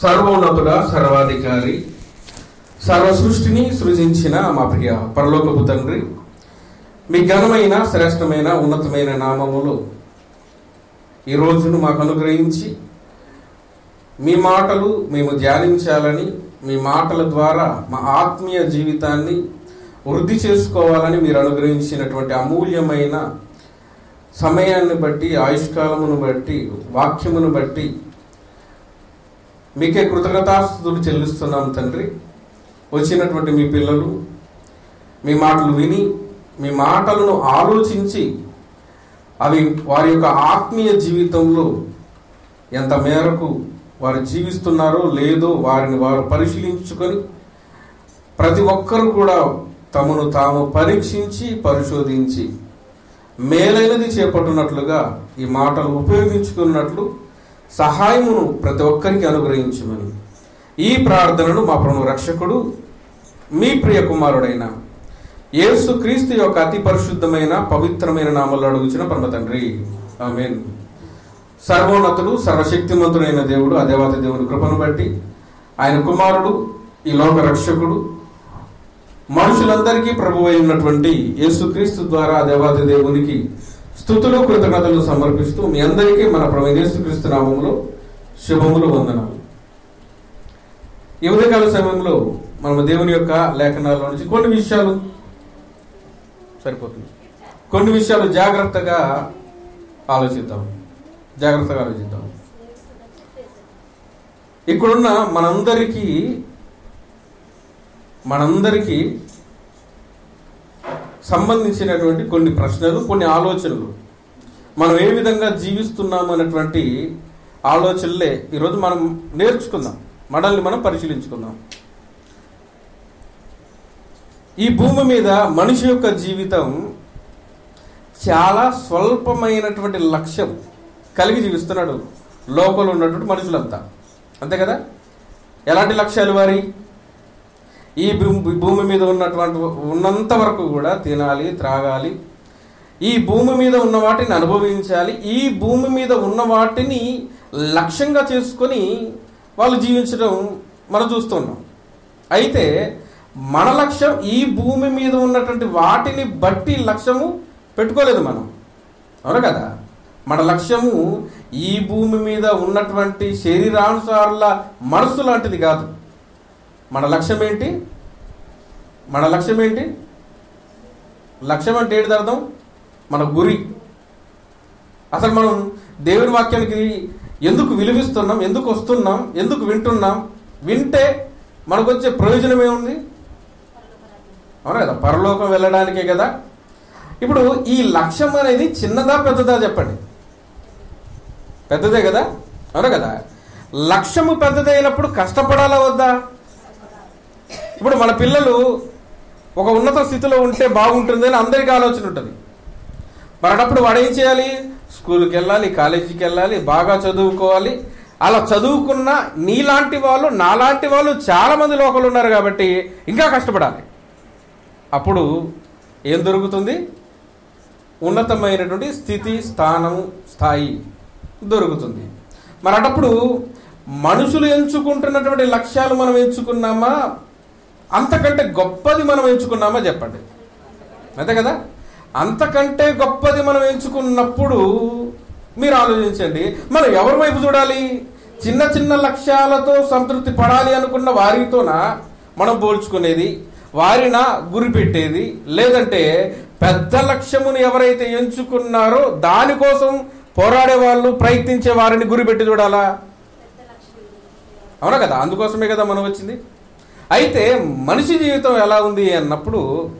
సర్వోన్నతుడ సర్వాధికారి సర్వ సృష్టిని సృజించిన మా ప్రియ పరలోకపు తండ్రి మీ ఘనమైన శ్రేష్టమైన ఉన్నతమైన నామములు ఈ రోజును మాకు అనుగ్రహించి మీ మాటలు మేము ధ్యానించాలని మీ మాటల ద్వారా మా ఆత్మీయ జీవితాన్ని వృద్ధి చేసుకోవాలని మీరు అనుగ్రహించినటువంటి అమూల్యమైన సమయాన్ని బట్టి ఆయుష్కాలమును బట్టి వాక్యమును బట్టి మీకే కృతజ్ఞతాస్తుతులు చెల్లిస్తున్నాం తండ్రి. వచ్చినటువంటి మీ పిల్లలు మీ మాటలు విని మీ మాటలను ఆలోచించి అవి వారి యొక్క ఆత్మీయ జీవితంలో ఎంత మేరకు వారు జీవిస్తున్నారో లేదో వారిని వారు పరిశీలించుకొని ప్రతి ఒక్కరు కూడా తమను తాము పరీక్షించి పరిశోధించి మేలైనది చేపట్టినట్లుగా ఈ మాటలు ఉపయోగించుకున్నట్లు సహాయమును ప్రతి ఒక్కరికి అనుగ్రహించమని. ఈ ప్రార్థనను మా ప్రభు రక్షకుడు మీ ప్రియ కుమారుడైన యేసు క్రీస్తు యొక్క అతి పరిశుద్ధమైన పవిత్రమైన నామల్లో అడుగుచిన పరమ తండ్రి. ఆమెన్. సర్వోన్నతుడు సర్వశక్తిమంతుడైన దేవుడు ఆ దేవుని కృపను బట్టి ఆయన కుమారుడు ఈ లోక రక్షకుడు మనుషులందరికీ ప్రభు అయినటువంటి యేసుక్రీస్తు ద్వారా ఆ దేవాది దేవునికి స్థుతులు కృతజ్ఞతలు సమర్పిస్తూ మీ అందరికీ మన ప్రభు యేసుక్రీస్తు శుభములు వందనాలు. యువతకాల సమయంలో మనం దేవుని యొక్క లేఖనాల నుంచి కొన్ని విషయాలు సరిపోతుంది. కొన్ని విషయాలు జాగ్రత్తగా ఆలోచిద్దాం. జాగ్రత్తగా ఆలోచిద్దాం. ఇక్కడున్న మనందరికీ మనందరికీ సంబంధించినటువంటి కొన్ని ప్రశ్నలు కొన్ని ఆలోచనలు. మనం ఏ విధంగా జీవిస్తున్నాము అనేటువంటి ఆలోచనలే ఈరోజు మనం నేర్చుకుందాం. మనల్ని మనం పరిశీలించుకుందాం. ఈ భూమి మీద మనిషి యొక్క జీవితం చాలా స్వల్పమైనటువంటి లక్ష్యం కలిగి జీవిస్తున్నాడు. లోపల ఉన్నటువంటి మనుషులంతా. అంతే కదా? ఎలాంటి లక్ష్యాలు వారి? ఈ భూమి మీద ఉన్నటువంటి ఉన్నంత వరకు కూడా తినాలి త్రాగాలి. ఈ భూమి మీద ఉన్న వాటిని అనుభవించాలి. ఈ భూమి మీద ఉన్న వాటిని లక్ష్యంగా చేసుకొని వాళ్ళు జీవించడం మనం చూస్తున్నాం అయితే మన లక్ష్యం ఈ భూమి మీద ఉన్నటువంటి వాటిని బట్టి లక్ష్యము పెట్టుకోలేదు మనం. అవును కదా? మన లక్ష్యము ఈ భూమి మీద ఉన్నటువంటి శరీరానుసారుల మనస్సు లాంటిది కాదు. మన లక్ష్యం ఏంటి? మన లక్ష్యం ఏంటి? లక్ష్యం అంటే ఏంటి అర్థం? మన గురి. అసలు మనం దేవుని వాక్యానికి ఎందుకు విలువిస్తున్నాం? ఎందుకు వస్తున్నాం? ఎందుకు వింటున్నాం? వింటే మనకు వచ్చే ప్రయోజనం ఏముంది అవునా కదా? పరలోకం వెళ్ళడానికే కదా? ఇప్పుడు ఈ లక్ష్యం అనేది చిన్నదా పెద్దదా చెప్పండి. పెద్దదే కదా? అవునా కదా? లక్ష్యము పెద్దదైనప్పుడు కష్టపడాలా వద్దా? ఇప్పుడు మన పిల్లలు ఒక ఉన్నత స్థితిలో ఉంటే బాగుంటుంది అని అందరికీ ఆలోచన ఉంటుంది. మరటప్పుడు వాడు ఏం చేయాలి? స్కూల్కి వెళ్ళాలి కాలేజీకి వెళ్ళాలి బాగా చదువుకోవాలి. అలా చదువుకున్న నీలాంటి వాళ్ళు నాలాంటి వాళ్ళు చాలామంది లోకలు ఉన్నారు కాబట్టి ఇంకా కష్టపడాలి. అప్పుడు ఏం దొరుకుతుంది? ఉన్నతమైనటువంటి స్థితి స్థానం స్థాయి దొరుకుతుంది. మరి అటప్పుడు మనుషులు ఎంచుకుంటున్నటువంటి లక్ష్యాలు మనం ఎంచుకున్నామా? అంతకంటే గొప్పది మనం ఎంచుకున్నామా చెప్పండి. అంతే కదా? అంతకంటే గొప్పది మనం ఎంచుకున్నప్పుడు మీరు ఆలోచించండి. మనం ఎవరి వైపు చూడాలి? చిన్న చిన్న లక్ష్యాలతో సంతృప్తి పడాలి అనుకున్న వారితోన మనం పోల్చుకునేది? వారిన గురి పెట్టేది? లేదంటే పెద్ద లక్ష్యమును ఎవరైతే ఎంచుకున్నారో దానికోసం పోరాడే వాళ్ళు ప్రయత్నించే వారిని గురిపెట్టి చూడాలా? అవునా కదా? అందుకోసమే కదా మనం వచ్చింది. అయితే మనిషి జీవితం ఎలా ఉంది అన్నప్పుడు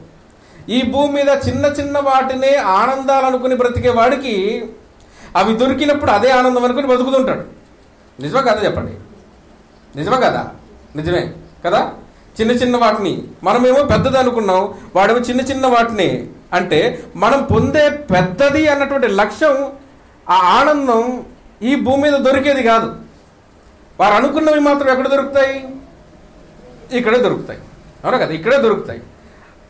ఈ భూమి మీద చిన్న చిన్న వాటినే ఆనందాలు అనుకుని బ్రతికే వాడికి అవి దొరికినప్పుడు అదే ఆనందం అనుకుని బతుకుతుంటాడు. నిజమా కదా చెప్పండి? నిజమా కదా? నిజమే కదా? చిన్న చిన్న వాటిని. మనమేమో పెద్దది అనుకున్నాం వాడేమో చిన్న చిన్న వాటిని. అంటే మనం పొందే పెద్దది అన్నటువంటి లక్ష్యం ఆ ఆనందం ఈ భూమి మీద దొరికేది కాదు. వారు అనుకున్నవి మాత్రం ఎక్కడ దొరుకుతాయి? ఇక్కడే దొరుకుతాయి. అవునా కదా? ఇక్కడే దొరుకుతాయి.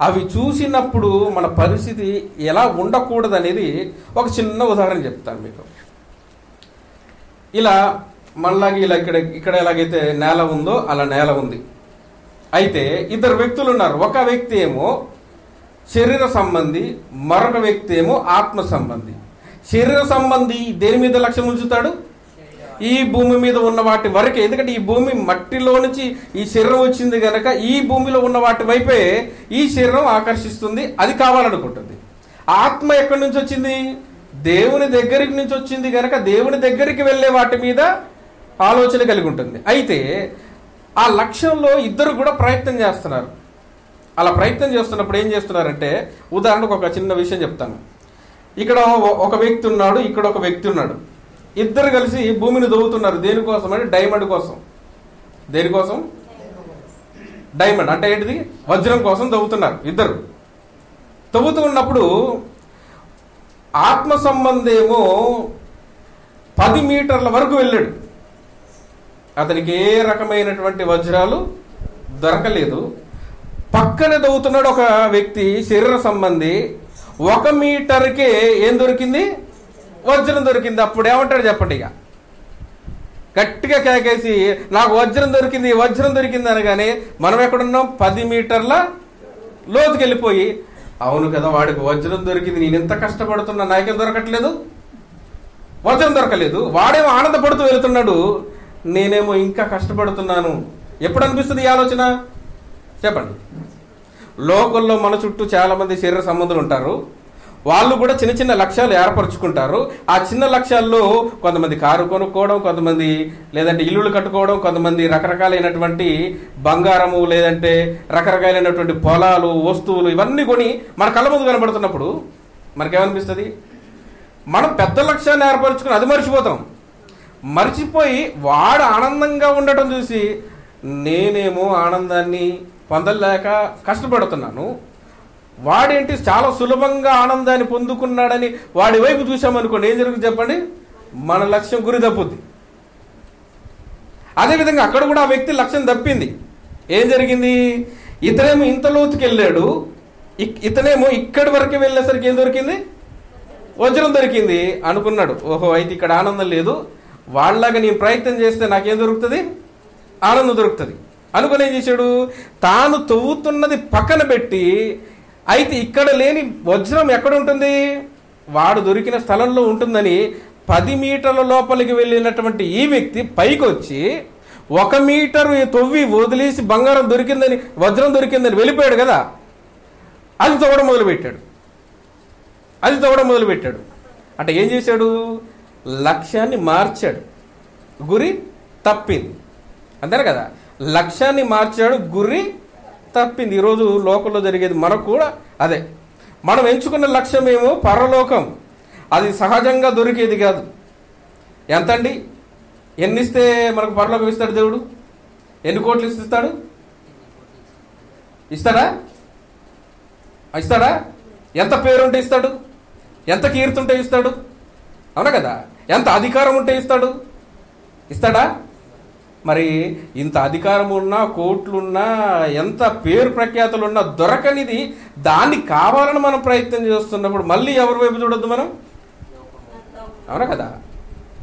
అవి చూసినప్పుడు మన పరిస్థితి ఎలా ఉండకూడదు అనేది ఒక చిన్న ఉదాహరణ చెప్తాను మీకు. ఇలా మనలాగే ఇలా ఇక్కడ ఇక్కడ ఎలాగైతే నేల ఉందో అలా నేల ఉంది. అయితే ఇద్దరు వ్యక్తులు ఉన్నారు. ఒక వ్యక్తి ఏమో శరీర సంబంధి మరొక వ్యక్తి ఏమో ఆత్మ సంబంధి. శరీర సంబంధి దేని మీద లక్ష్యం ఉంచుతాడు? ఈ భూమి మీద ఉన్న వాటి వరకే. ఎందుకంటే ఈ భూమి మట్టిలో నుంచి ఈ శరీరం వచ్చింది కనుక ఈ భూమిలో ఉన్న వాటి వైపే ఈ శరీరం ఆకర్షిస్తుంది అది కావాలనుకుంటుంది. ఆత్మ ఎక్కడి నుంచి వచ్చింది? దేవుని దగ్గరికి నుంచి వచ్చింది కనుక దేవుని దగ్గరికి వెళ్ళే వాటి మీద ఆలోచన కలిగి ఉంటుంది. అయితే ఆ లక్ష్యంలో ఇద్దరు కూడా ప్రయత్నం చేస్తున్నారు. అలా ప్రయత్నం చేస్తున్నప్పుడు ఏం చేస్తున్నారంటే ఉదాహరణకు ఒక చిన్న విషయం చెప్తాను. ఇక్కడ ఒక వ్యక్తి ఉన్నాడు ఇక్కడ ఒక వ్యక్తి ఉన్నాడు. ఇద్దరు కలిసి భూమిని దవ్వుతున్నారు దేనికోసం అంటే డైమండ్ కోసం. దేనికోసం డైమండ్. అంటే ఏంటిది? వజ్రం కోసం తవ్వుతున్నారు ఇద్దరు. తవ్వుతూ ఉన్నప్పుడు ఆత్మ సంబంధేమో పది మీటర్ల వరకు వెళ్ళాడు. అతనికి ఏ రకమైనటువంటి వజ్రాలు దొరకలేదు. పక్కన దవ్వుతున్నాడు ఒక వ్యక్తి శరీర సంబంధి. ఒక మీటర్కే ఏం దొరికింది? వజ్రం దొరికింది. అప్పుడు ఏమంటాడు చెప్పండి ఇక? గట్టిగా కేకేసి నాకు వజ్రం దొరికింది వజ్రం దొరికింది అనగానే మనం ఎక్కడున్నాం? పది మీటర్ల లోతుకి వెళ్ళిపోయి అవును కదా వాడికి వజ్రం దొరికింది నేను ఎంత కష్టపడుతున్నా నాకేం దొరకట్లేదు? వజ్రం దొరకలేదు. వాడేమో ఆనందపడుతూ వెళ్తున్నాడు. నేనేమో ఇంకా కష్టపడుతున్నాను. ఎప్పుడు అనిపిస్తుంది ఈ ఆలోచన? చెప్పండి. లోకల్లో మన చుట్టూ చాలా మంది శరీర సంబంధులు ఉంటారు. వాళ్ళు కూడా చిన్న చిన్న లక్ష్యాలు ఏర్పరచుకుంటారు. ఆ చిన్న లక్ష్యాల్లో కొంతమంది కారు కొనుక్కోవడం కొంతమంది లేదంటే ఇల్లులు కట్టుకోవడం కొంతమంది రకరకాలైనటువంటి బంగారము లేదంటే రకరకాలైనటువంటి పొలాలు వస్తువులు ఇవన్నీ కొని మన కళ్ళ ముందు కనబడుతున్నప్పుడు మనకేమనిపిస్తుంది? మనం పెద్ద లక్ష్యాన్ని ఏర్పరచుకుని అది మర్చిపోతాం. మర్చిపోయి వాడు ఆనందంగా ఉండటం చూసి నేనేమో ఆనందాన్ని పొందలేక కష్టపడుతున్నాను. వాడేంటి? చాలా సులభంగా ఆనందాన్ని పొందుకున్నాడని వాడి వైపు చూసామనుకోండి ఏం జరుగుతుంది చెప్పండి? మన లక్ష్యం గురి తప్పుద్ది. అదేవిధంగా అక్కడ కూడా ఆ వ్యక్తి లక్ష్యం తప్పింది. ఏం జరిగింది? ఇతనేమో ఇంత లోతుకి వెళ్ళాడు ఇక్- ఇతనేమో ఇక్కడి వరకు వెళ్ళేసరికి ఏం దొరికింది? వజ్రం దొరికింది అనుకున్నాడు. ఓహో అయితే ఇక్కడ ఆనందం లేదు. వాళ్ళలాగా నేను ప్రయత్నం చేస్తే నాకేం దొరుకుతుంది? ఆనందం దొరుకుతుంది. అనుకుని ఏం చేశాడు? తాను తవ్వుతున్నది పక్కన పెట్టి అయితే ఇక్కడ లేని వజ్రం ఎక్కడ ఉంటుంది వాడు దొరికిన స్థలంలో ఉంటుందని పది మీటర్ల లోపలికి వెళ్ళినటువంటి ఈ వ్యక్తి పైకి వచ్చి ఒక మీటరు తొవ్వి వదిలేసి బంగారం దొరికిందని వజ్రం దొరికిందని వెళ్ళిపోయాడు కదా. అది తవ్వడం మొదలుపెట్టాడు. అది తవ్వడం మొదలుపెట్టాడు. అంటే ఏం చేశాడు? లక్ష్యాన్ని మార్చాడు. గురి తప్పింది. అంతేనా కదా? లక్ష్యాన్ని మార్చాడు గురి తప్పింది. ఈరోజు లోకంలో జరిగేది మనకు కూడా అదే. మనం ఎంచుకున్న లక్ష్యం ఏమో పరలోకం. అది సహజంగా దొరికేది కాదు. ఎంతండి? ఎన్ని ఇస్తే మనకు పరలోకం ఇస్తాడు దేవుడు? ఎన్ని కోట్లు ఇస్తాడు? ఇస్తాడా? ఇస్తాడా? ఎంత పేరుంటే ఇస్తాడు? ఎంత కీర్తి ఉంటే ఇస్తాడు? అవునా కదా? ఎంత అధికారం ఉంటే ఇస్తాడు? ఇస్తాడా? మరి ఇంత అధికారం ఉన్నా కోట్లున్నా ఎంత పేరు ప్రఖ్యాతులు ఉన్నా దొరకనిది దాన్ని కావాలని మనం ప్రయత్నం చేస్తున్నప్పుడు మళ్ళీ ఎవరి వైపు చూడొద్దు మనం? అవునా కదా?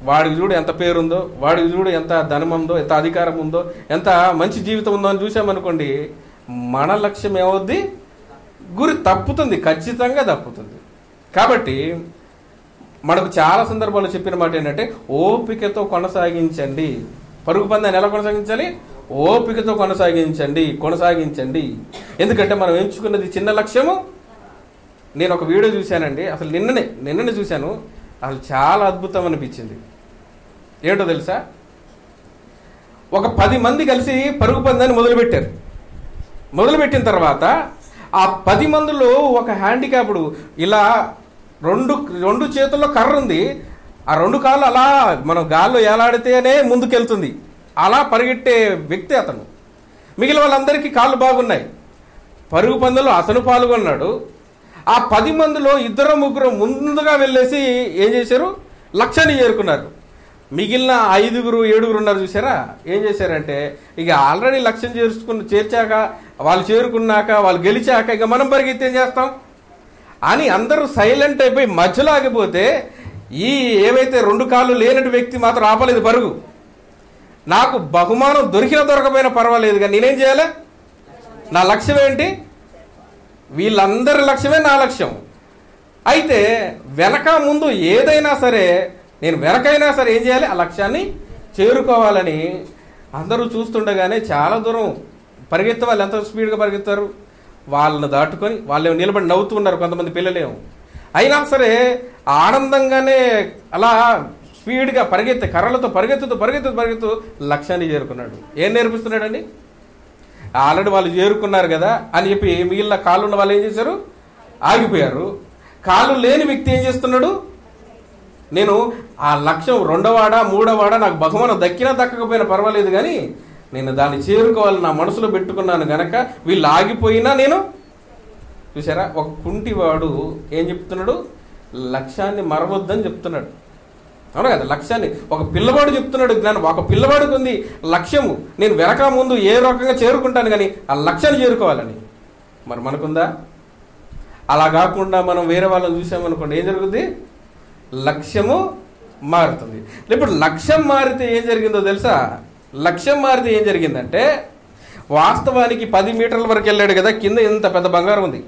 వాడికి చూడు ఎంత పేరుందో వాడికి చూడు ఎంత ధనం ఉందో ఎంత అధికారం ఉందో ఎంత మంచి జీవితం ఉందో అని చూసామనుకోండి మన లక్ష్యం ఏమవుద్ది? గురి తప్పుతుంది ఖచ్చితంగా తప్పుతుంది. కాబట్టి మనకు చాలా సందర్భాల్లో చెప్పిన మాట ఏంటంటే ఓపికతో కొనసాగించండి. పరుగు పందాన్ని ఎలా కొనసాగించాలి? ఓపికతో కొనసాగించండి కొనసాగించండి. ఎందుకంటే మనం ఎంచుకున్నది చిన్న లక్ష్యము. నేను ఒక వీడియో చూశానండి. అసలు నిన్ననే నిన్ననే చూశాను. అసలు చాలా అద్భుతం అనిపించింది. ఏంటో తెలుసా? ఒక పది మంది కలిసి పరుగు పందాన్ని మొదలుపెట్టారు. మొదలుపెట్టిన తర్వాత ఆ పది మందిలో ఒక హ్యాండిక్యాప్డ్ ఇలా రెండు రెండు చేతుల్లో కర్ర ఉంది. ఆ రెండు కాళ్ళు అలా మనం గాల్లో ఏలాడితేనే ముందుకెళ్తుంది. అలా పరిగెట్టే వ్యక్తి అతను. మిగిలిన వాళ్ళందరికీ కాళ్ళు బాగున్నాయి. పరుగు పందులో అతను పాల్గొన్నాడు. ఆ పది మందిలో ఇద్దరు ముగ్గురు ముందుగా వెళ్ళేసి ఏం చేశారు? లక్ష్యాన్ని చేరుకున్నారు మిగిలిన ఐదుగురు ఏడుగురు ఉన్నారు చూసారా ఏం చేశారంటే ఇక ఆల్రెడీ లక్ష్యం చేర్చుకుని చేర్చాక వాళ్ళు చేరుకున్నాక వాళ్ళు గెలిచాక ఇక మనం పరిగెత్తి ఏం చేస్తాం? అని అందరూ సైలెంట్ అయిపోయి మధ్యలో ఆగిపోతే ఈ ఏవైతే రెండు కాళ్ళు లేనటి వ్యక్తి మాత్రం ఆపలేదు పరుగు. నాకు బహుమానం దొరికిన దొరకపోయినా పర్వాలేదు కానీ నేనేం చేయాలి? నా లక్ష్యం ఏంటి? వీళ్ళందరి లక్ష్యమే నా లక్ష్యం. అయితే వెనక ముందు ఏదైనా సరే నేను వెనకైనా సరే ఏం చేయాలి? ఆ లక్ష్యాన్ని చేరుకోవాలని అందరూ చూస్తుండగానే చాలా దూరం పరిగెత్తే వాళ్ళు ఎంత స్పీడ్గా పరిగెత్తారు? వాళ్ళని దాటుకొని వాళ్ళు నిలబడి నవ్వుతూ ఉన్నారు కొంతమంది పిల్లలేమో. అయినా సరే ఆనందంగానే అలా స్పీడ్గా పరిగెత్తే కర్రలతో పరిగెత్తుతూ పరిగెత్తు పరిగెత్తు లక్ష్యాన్ని చేరుకున్నాడు. ఏం నేర్పిస్తున్నాడండి? ఆల్రెడీ వాళ్ళు చేరుకున్నారు కదా అని చెప్పి మిగిలిన కాళ్ళు ఉన్న వాళ్ళు ఏం చేశారు? ఆగిపోయారు. కాళ్ళు లేని వ్యక్తి ఏం చేస్తున్నాడు? నేను ఆ లక్ష్యం రెండోవాడా మూడోవాడా నాకు బహుమానం దక్కినా దక్కకపోయినా పర్వాలేదు కానీ నేను దాన్ని చేరుకోవాలని నా మనసులో పెట్టుకున్నాను గనక వీళ్ళు ఆగిపోయినా నేను చూసారా ఒక కుంటివాడు ఏం చెప్తున్నాడు? లక్ష్యాన్ని మరవద్దని చెప్తున్నాడు. అవును కదా? లక్ష్యాన్ని. ఒక పిల్లవాడు చెప్తున్నాడు జ్ఞానం. ఒక పిల్లవాడికి ఉంది లక్ష్యము. నేను వెనక ముందు ఏ రకంగా చేరుకుంటాను కానీ ఆ లక్ష్యాన్ని చేరుకోవాలని. మరి మనకుందా? అలా కాకుండా మనం వేరే వాళ్ళని చూసామనుకోండి ఏం జరుగుద్ది? లక్ష్యము మారుతుంది. ఇప్పుడు లక్ష్యం మారితే ఏం జరిగిందో తెలుసా? లక్ష్యం మారితే ఏం జరిగిందంటే వాస్తవానికి పది మీటర్ల వరకు వెళ్ళాడు కదా కింద ఇంత పెద్ద బంగారం ఉంది.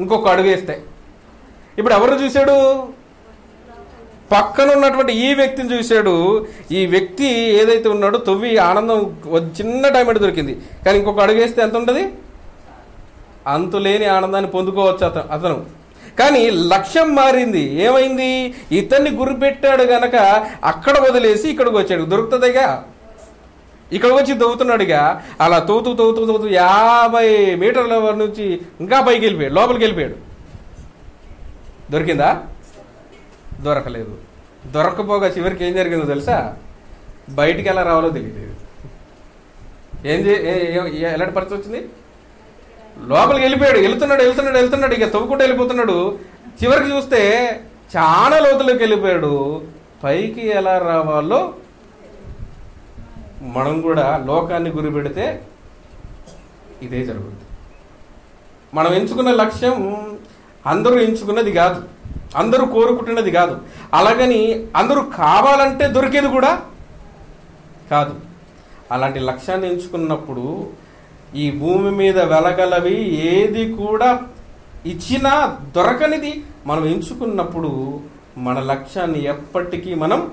ఇంకొక అడుగు వేస్తే. ఇప్పుడు ఎవరు చూశాడు? పక్కన ఉన్నటువంటి ఈ వ్యక్తిని చూశాడు. ఈ వ్యక్తి ఏదైతే ఉన్నాడో తొవ్వి ఆనందం చిన్న చిన్న అంటే దొరికింది. కానీ ఇంకొక అడుగు వేస్తే ఎంత ఉంటుంది? అంతులేని ఆనందాన్ని పొందుకోవచ్చు అతను అతను. కానీ లక్ష్యం మారింది. ఏమైంది? ఇతన్ని గురిపెట్టాడు గనక అక్కడ వదిలేసి ఇక్కడికి వచ్చాడు. దొరుకుతుందిగా? ఇక్కడ వచ్చి తవ్వుతున్నాడుగా. అలా తవ్వుతూ తవ్వుతూ తవ్వుతూ యాభై మీటర్ల నుంచి ఇంకా పైకి వెళ్ళిపోయాడు లోపలికి వెళ్ళిపోయాడు. దొరికిందా? దొరకలేదు. దొరకపోగా చివరికి ఏం జరిగిందో తెలుసా? బయటికి ఎలా రావాలో తెలియలేదు ఏం ఎలాంటి పరిస్థితి వచ్చింది? లోపలికి వెళ్ళిపోయాడు వెళ్తున్నాడు వెళ్తున్నాడు వెళ్తున్నాడు ఇక తవ్వుకుంటూ వెళ్ళిపోతున్నాడు. చివరికి చూస్తే చాలా లోతులోకి వెళ్ళిపోయాడు. పైకి ఎలా రావాలో మనం కూడా లోకాన్ని గురి పెడితే ఇదే జరుగుతుంది. మనం ఎంచుకున్న లక్ష్యం అందరూ ఎంచుకున్నది కాదు. అందరూ కోరుకుంటున్నది కాదు. అలాగని అందరూ కావాలంటే దొరికేది కూడా కాదు. అలాంటి లక్ష్యాన్ని ఎంచుకున్నప్పుడు ఈ భూమి మీద వెలగలవి ఏది కూడా ఇచ్చినా దొరకనిది. మనం ఎంచుకున్నప్పుడు మన లక్ష్యాన్ని ఎప్పటికీ మనం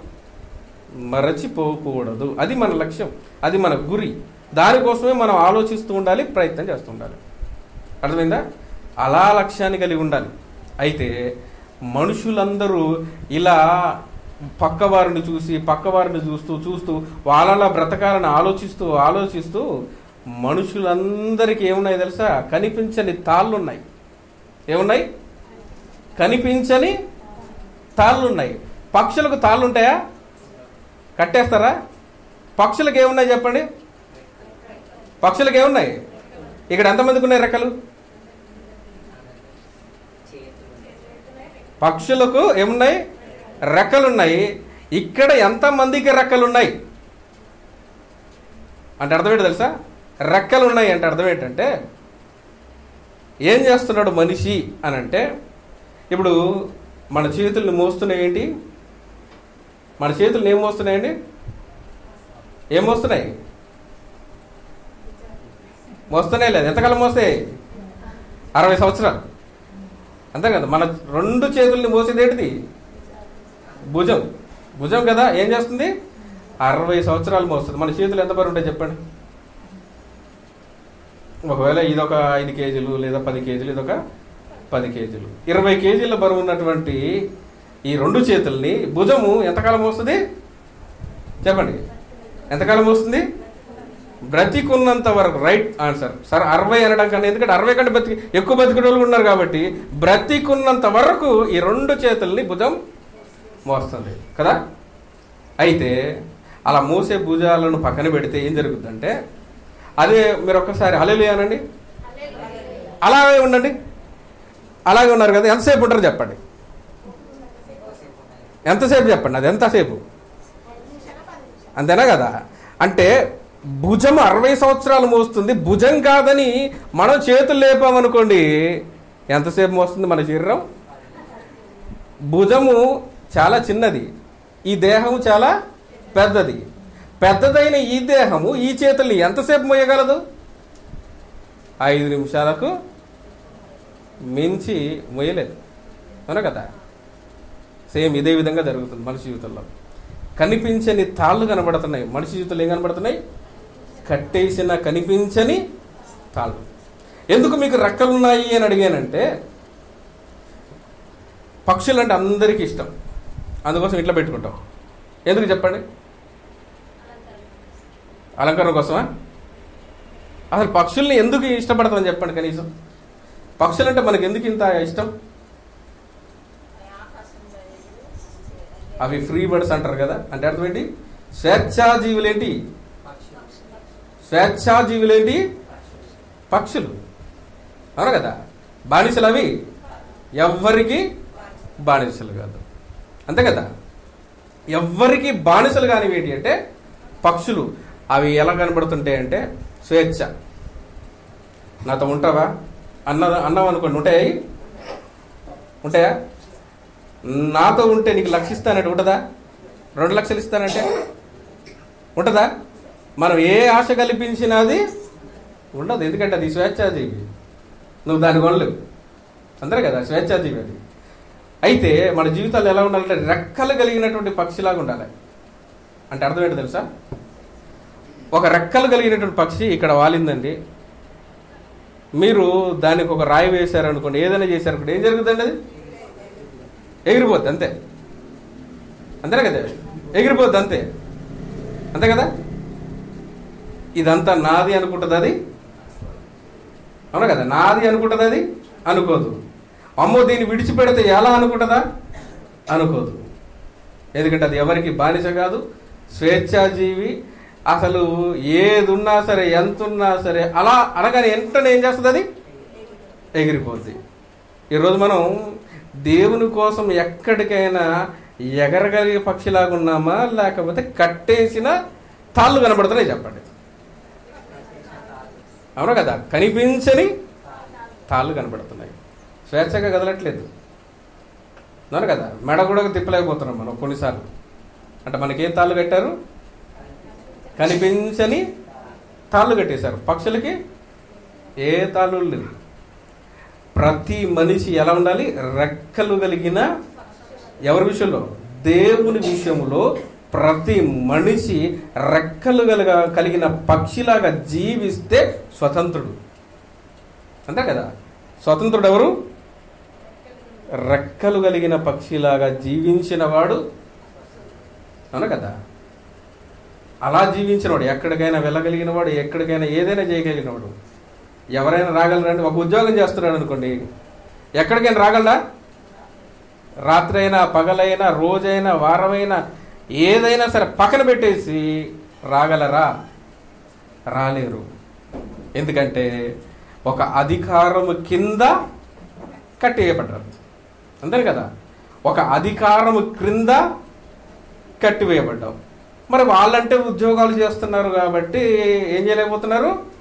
మరచిపోకూడదు. అది మన లక్ష్యం. అది మన గురి. దానికోసమే మనం ఆలోచిస్తూ ఉండాలి ప్రయత్నం చేస్తూ ఉండాలి. అర్థమైందా? అలా లక్ష్యాన్ని కలిగి ఉండాలి. అయితే మనుషులందరూ ఇలా పక్కవారిని చూసి పక్కవారిని చూస్తూ చూస్తూ వాళ్ళలా బ్రతకాలని ఆలోచిస్తూ ఆలోచిస్తూ మనుషులందరికీ ఏమున్నాయి తెలుసా? కనిపించని తాళ్ళున్నాయి. ఏమున్నాయి? కనిపించని తాళ్ళున్నాయి. పక్షులకు తాళ్ళుంటాయా? కట్టేస్తారా? పక్షులకు ఏమున్నాయి చెప్పండి? పక్షులకు ఏమున్నాయి ఇక్కడ ఎంతమందికి ఉన్నాయి రెక్కలు? పక్షులకు ఏమున్నాయి? రెక్కలున్నాయి. ఇక్కడ ఎంతమందికి రెక్కలున్నాయి? అంటే అర్థమేంటి తెలుసా? రెక్కలు ఉన్నాయి అంటే అర్థం ఏంటంటే ఏం చేస్తున్నాడు మనిషి అని అంటే ఇప్పుడు మన చేతుల్ని మోస్తున్నాయి ఏంటి? మన చేతులు ఏం మోస్తున్నాయండి? ఏం మోస్తున్నాయి? మోస్తున్నాయి లేదు. ఎంతకాలం మోస్తాయి? అరవై సంవత్సరాలు. అంతే కదా. మన రెండు చేతుల్ని మోసేది ఏంటిది? భుజం. భుజం కదా. ఏం చేస్తుంది? అరవై సంవత్సరాలు మోస్తుంది. మన చేతులు ఎంత బరువు ఉంటాయి చెప్పండి? ఒకవేళ ఇదొక ఐదు కేజీలు లేదా పది కేజీలు ఇదొక పది కేజీలు. ఇరవై కేజీల బరువు ఉన్నటువంటి ఈ రెండు చేతుల్ని భుజము ఎంతకాలం వస్తుంది చెప్పండి. ఎంతకాలం వస్తుంది బ్రతికున్నంత వరకు రైట్ ఆన్సర్. సార్ అరవై అనడం కన్నా ఎందుకంటే అరవై కంటే బతికి ఎక్కువ బతికిన వాళ్ళు ఉన్నారు కాబట్టి బ్రతికున్నంత వరకు ఈ రెండు చేతుల్ని భుజం మోస్తుంది. కదా? అయితే అలా మోసే భుజాలను పక్కన పెడితే ఏం జరుగుతుందంటే అదే మీరు ఒక్కసారి హలేలు అనండి. అలాగే ఉండండి. అలాగే ఉన్నారు కదా ఎంతసేపు ఉంటారు చెప్పండి. ఎంతసేపు చెప్పండి? అది ఎంతసేపు? అంతేనా కదా? అంటే భుజం అరవై సంవత్సరాలు మోస్తుంది. భుజం కాదని మనం చేతులు లేపామనుకోండి ఎంతసేపు మోస్తుంది మన శరీరం? భుజము చాలా చిన్నది. ఈ దేహము చాలా పెద్దది. పెద్దదైన ఈ దేహము ఈ చేతుల్ని ఎంతసేపు మోయగలదు? ఐదు నిమిషాలకు మించి మోయలేదు. అవునా కదా? సేమ్ ఇదే విధంగా జరుగుతుంది మనిషి జీవితంలో. కనిపించని తాళ్ళు కనబడుతున్నాయి. మనిషి జీవితంలో ఏం కనబడుతున్నాయి? కట్టేసిన కనిపించని తాళ్ళు. ఎందుకు మీకు రెక్కలు ఉన్నాయి అని అడిగానంటే పక్షులు అంటే అందరికీ ఇష్టం. అందుకోసం ఇట్లా పెట్టుకుంటాం. ఎందుకు చెప్పండి? అలంకరణ కోసమా? అసలు పక్షుల్ని ఎందుకు ఇష్టపడతామని చెప్పండి కనీసం. పక్షులు అంటే మనకి ఎందుకు ఇంత ఇష్టం? అవి ఫ్రీ బర్డ్స్ అంటారు కదా? అంటే అర్థం ఏంటి స్వేచ్ఛాజీవులేంటి? స్వేచ్ఛాజీవులేంటి? పక్షులు. అవును కదా? బానిసలు అవి? ఎవ్వరికి బానిసలు కాదు. అంతే కదా? ఎవ్వరికి బానిసలు కానివి ఏంటి అంటే పక్షులు. అవి ఎలా కనబడుతుంటాయి అంటే స్వేచ్ఛ. నాతో ఉంటావా? అన్న అన్నావు అనుకోండి ఉంటాయి? ఉంటాయా? నాతో ఉంటే నీకు లక్ష ఇస్తానంటే ఉంటుందా? రెండు లక్షలు ఇస్తానంటే? ఉంటుందా? మనం ఏ ఆశ కల్పించినది ఉండదు. ఎందుకంటే అది స్వేచ్ఛాజీవి నువ్వు దాని కొనలేవు. అందరే కదా స్వేచ్ఛాజీవి అది. అయితే మన జీవితాలు ఎలా ఉండాలంటే రెక్కలు కలిగినటువంటి పక్షిలాగా ఉండాలి. అంటే అర్థం ఏంటో తెలుసా? ఒక రెక్కలు కలిగినటువంటి పక్షి ఇక్కడ వాలిందండి. మీరు దానికి ఒక రాయి వేశారనుకోండి ఏదైనా చేశారనుకోండి ఏం జరుగుతుందండి అది? ఎగిరిపోద్ది అంతే. అంతేనా కదా? ఎగిరిపోద్ది అంతే. అంతే కదా? ఇదంతా నాది అనుకుంటుంది అది? అవునా కదా? నాది అనుకుంటుంది అది? అనుకోదు. అమ్మో దీన్ని విడిచిపెడితే ఎలా అనుకుంటుందా? అనుకోదు. ఎందుకంటే అది ఎవరికి బానిస కాదు స్వేచ్ఛాజీవి. అసలు ఏది ఉన్నా సరే ఎంత ఉన్నా సరే అలా అనగానే వెంటనే ఏం చేస్తుంది అది? ఎగిరిపోద్ది. ఈరోజు మనం దేవుని కోసం ఎక్కడికైనా ఎగరగలిగే పక్షిలాగా ఉన్నామా? లేకపోతే కట్టేసిన తాళ్ళు కనబడుతున్నాయి చెప్పండి. అవునా కదా? కనిపించని తాళ్ళు కనబడుతున్నాయి. స్వేచ్ఛగా కదలట్లేదు. అవును కదా? మెడ కూడా తిప్పలేకపోతున్నాం మనం కొన్నిసార్లు. అంటే మనకేం తాళ్ళు కట్టారు? కనిపించని తాళ్ళు కట్టేశారు. పక్షులకి ఏ తాళ్ళు లేదు ప్రతి మనిషి ఎలా ఉండాలి? రెక్కలు కలిగిన ఎవరి విషయంలో? దేవుని విషయంలో ప్రతి మనిషి రెక్కలు కలగ కలిగిన పక్షిలాగా జీవిస్తే స్వతంత్రుడు. అంతే కదా? స్వతంత్రుడు ఎవరు? రెక్కలు కలిగిన పక్షిలాగా జీవించిన వాడు అవునా కదా? అలా జీవించినవాడు. ఎక్కడికైనా వెళ్ళగలిగిన వాడు ఎక్కడికైనా ఏదైనా చేయగలిగిన వాడు ఎవరైనా రాగలరండి ఒక ఉద్యోగం చేస్తున్నాడు అనుకోండి. ఎక్కడికైనా రాగలరా రాత్రి అయినా పగలైనా రోజైనా వారమైనా ఏదైనా సరే పక్కన పెట్టేసి రాగలరా? రాలేరు. ఎందుకంటే ఒక అధికారము కింద కట్టివేయబడ్డారు. అంతే కదా? ఒక అధికారము క్రింద కట్టివేయబడ్డాం మరి వాళ్ళంటే ఉద్యోగాలు చేస్తున్నారు కాబట్టి ఏం చేయలేకపోతున్నారు?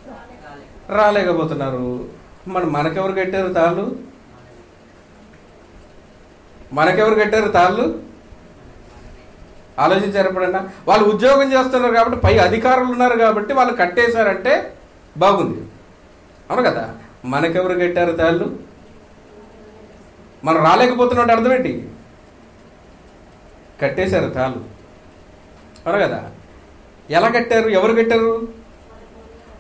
రాలేకపోతున్నారు. మరి మనకెవరు కట్టారు తాళ్ళు? మనకెవరు కట్టారు తాళ్ళు? ఆలోచించారు ఎప్పుడన్నా? వాళ్ళు ఉద్యోగం చేస్తున్నారు కాబట్టి పై అధికారులు ఉన్నారు కాబట్టి వాళ్ళు కట్టేశారంటే బాగుంది. అవును కదా? మనకెవరు కట్టారు తాళ్ళు? మనం రాలేకపోతున్నట్టు అర్థం ఏంటి? కట్టేశారు తాళ్ళు. అవును కదా? ఎలా కట్టారు? ఎవరు కట్టారు?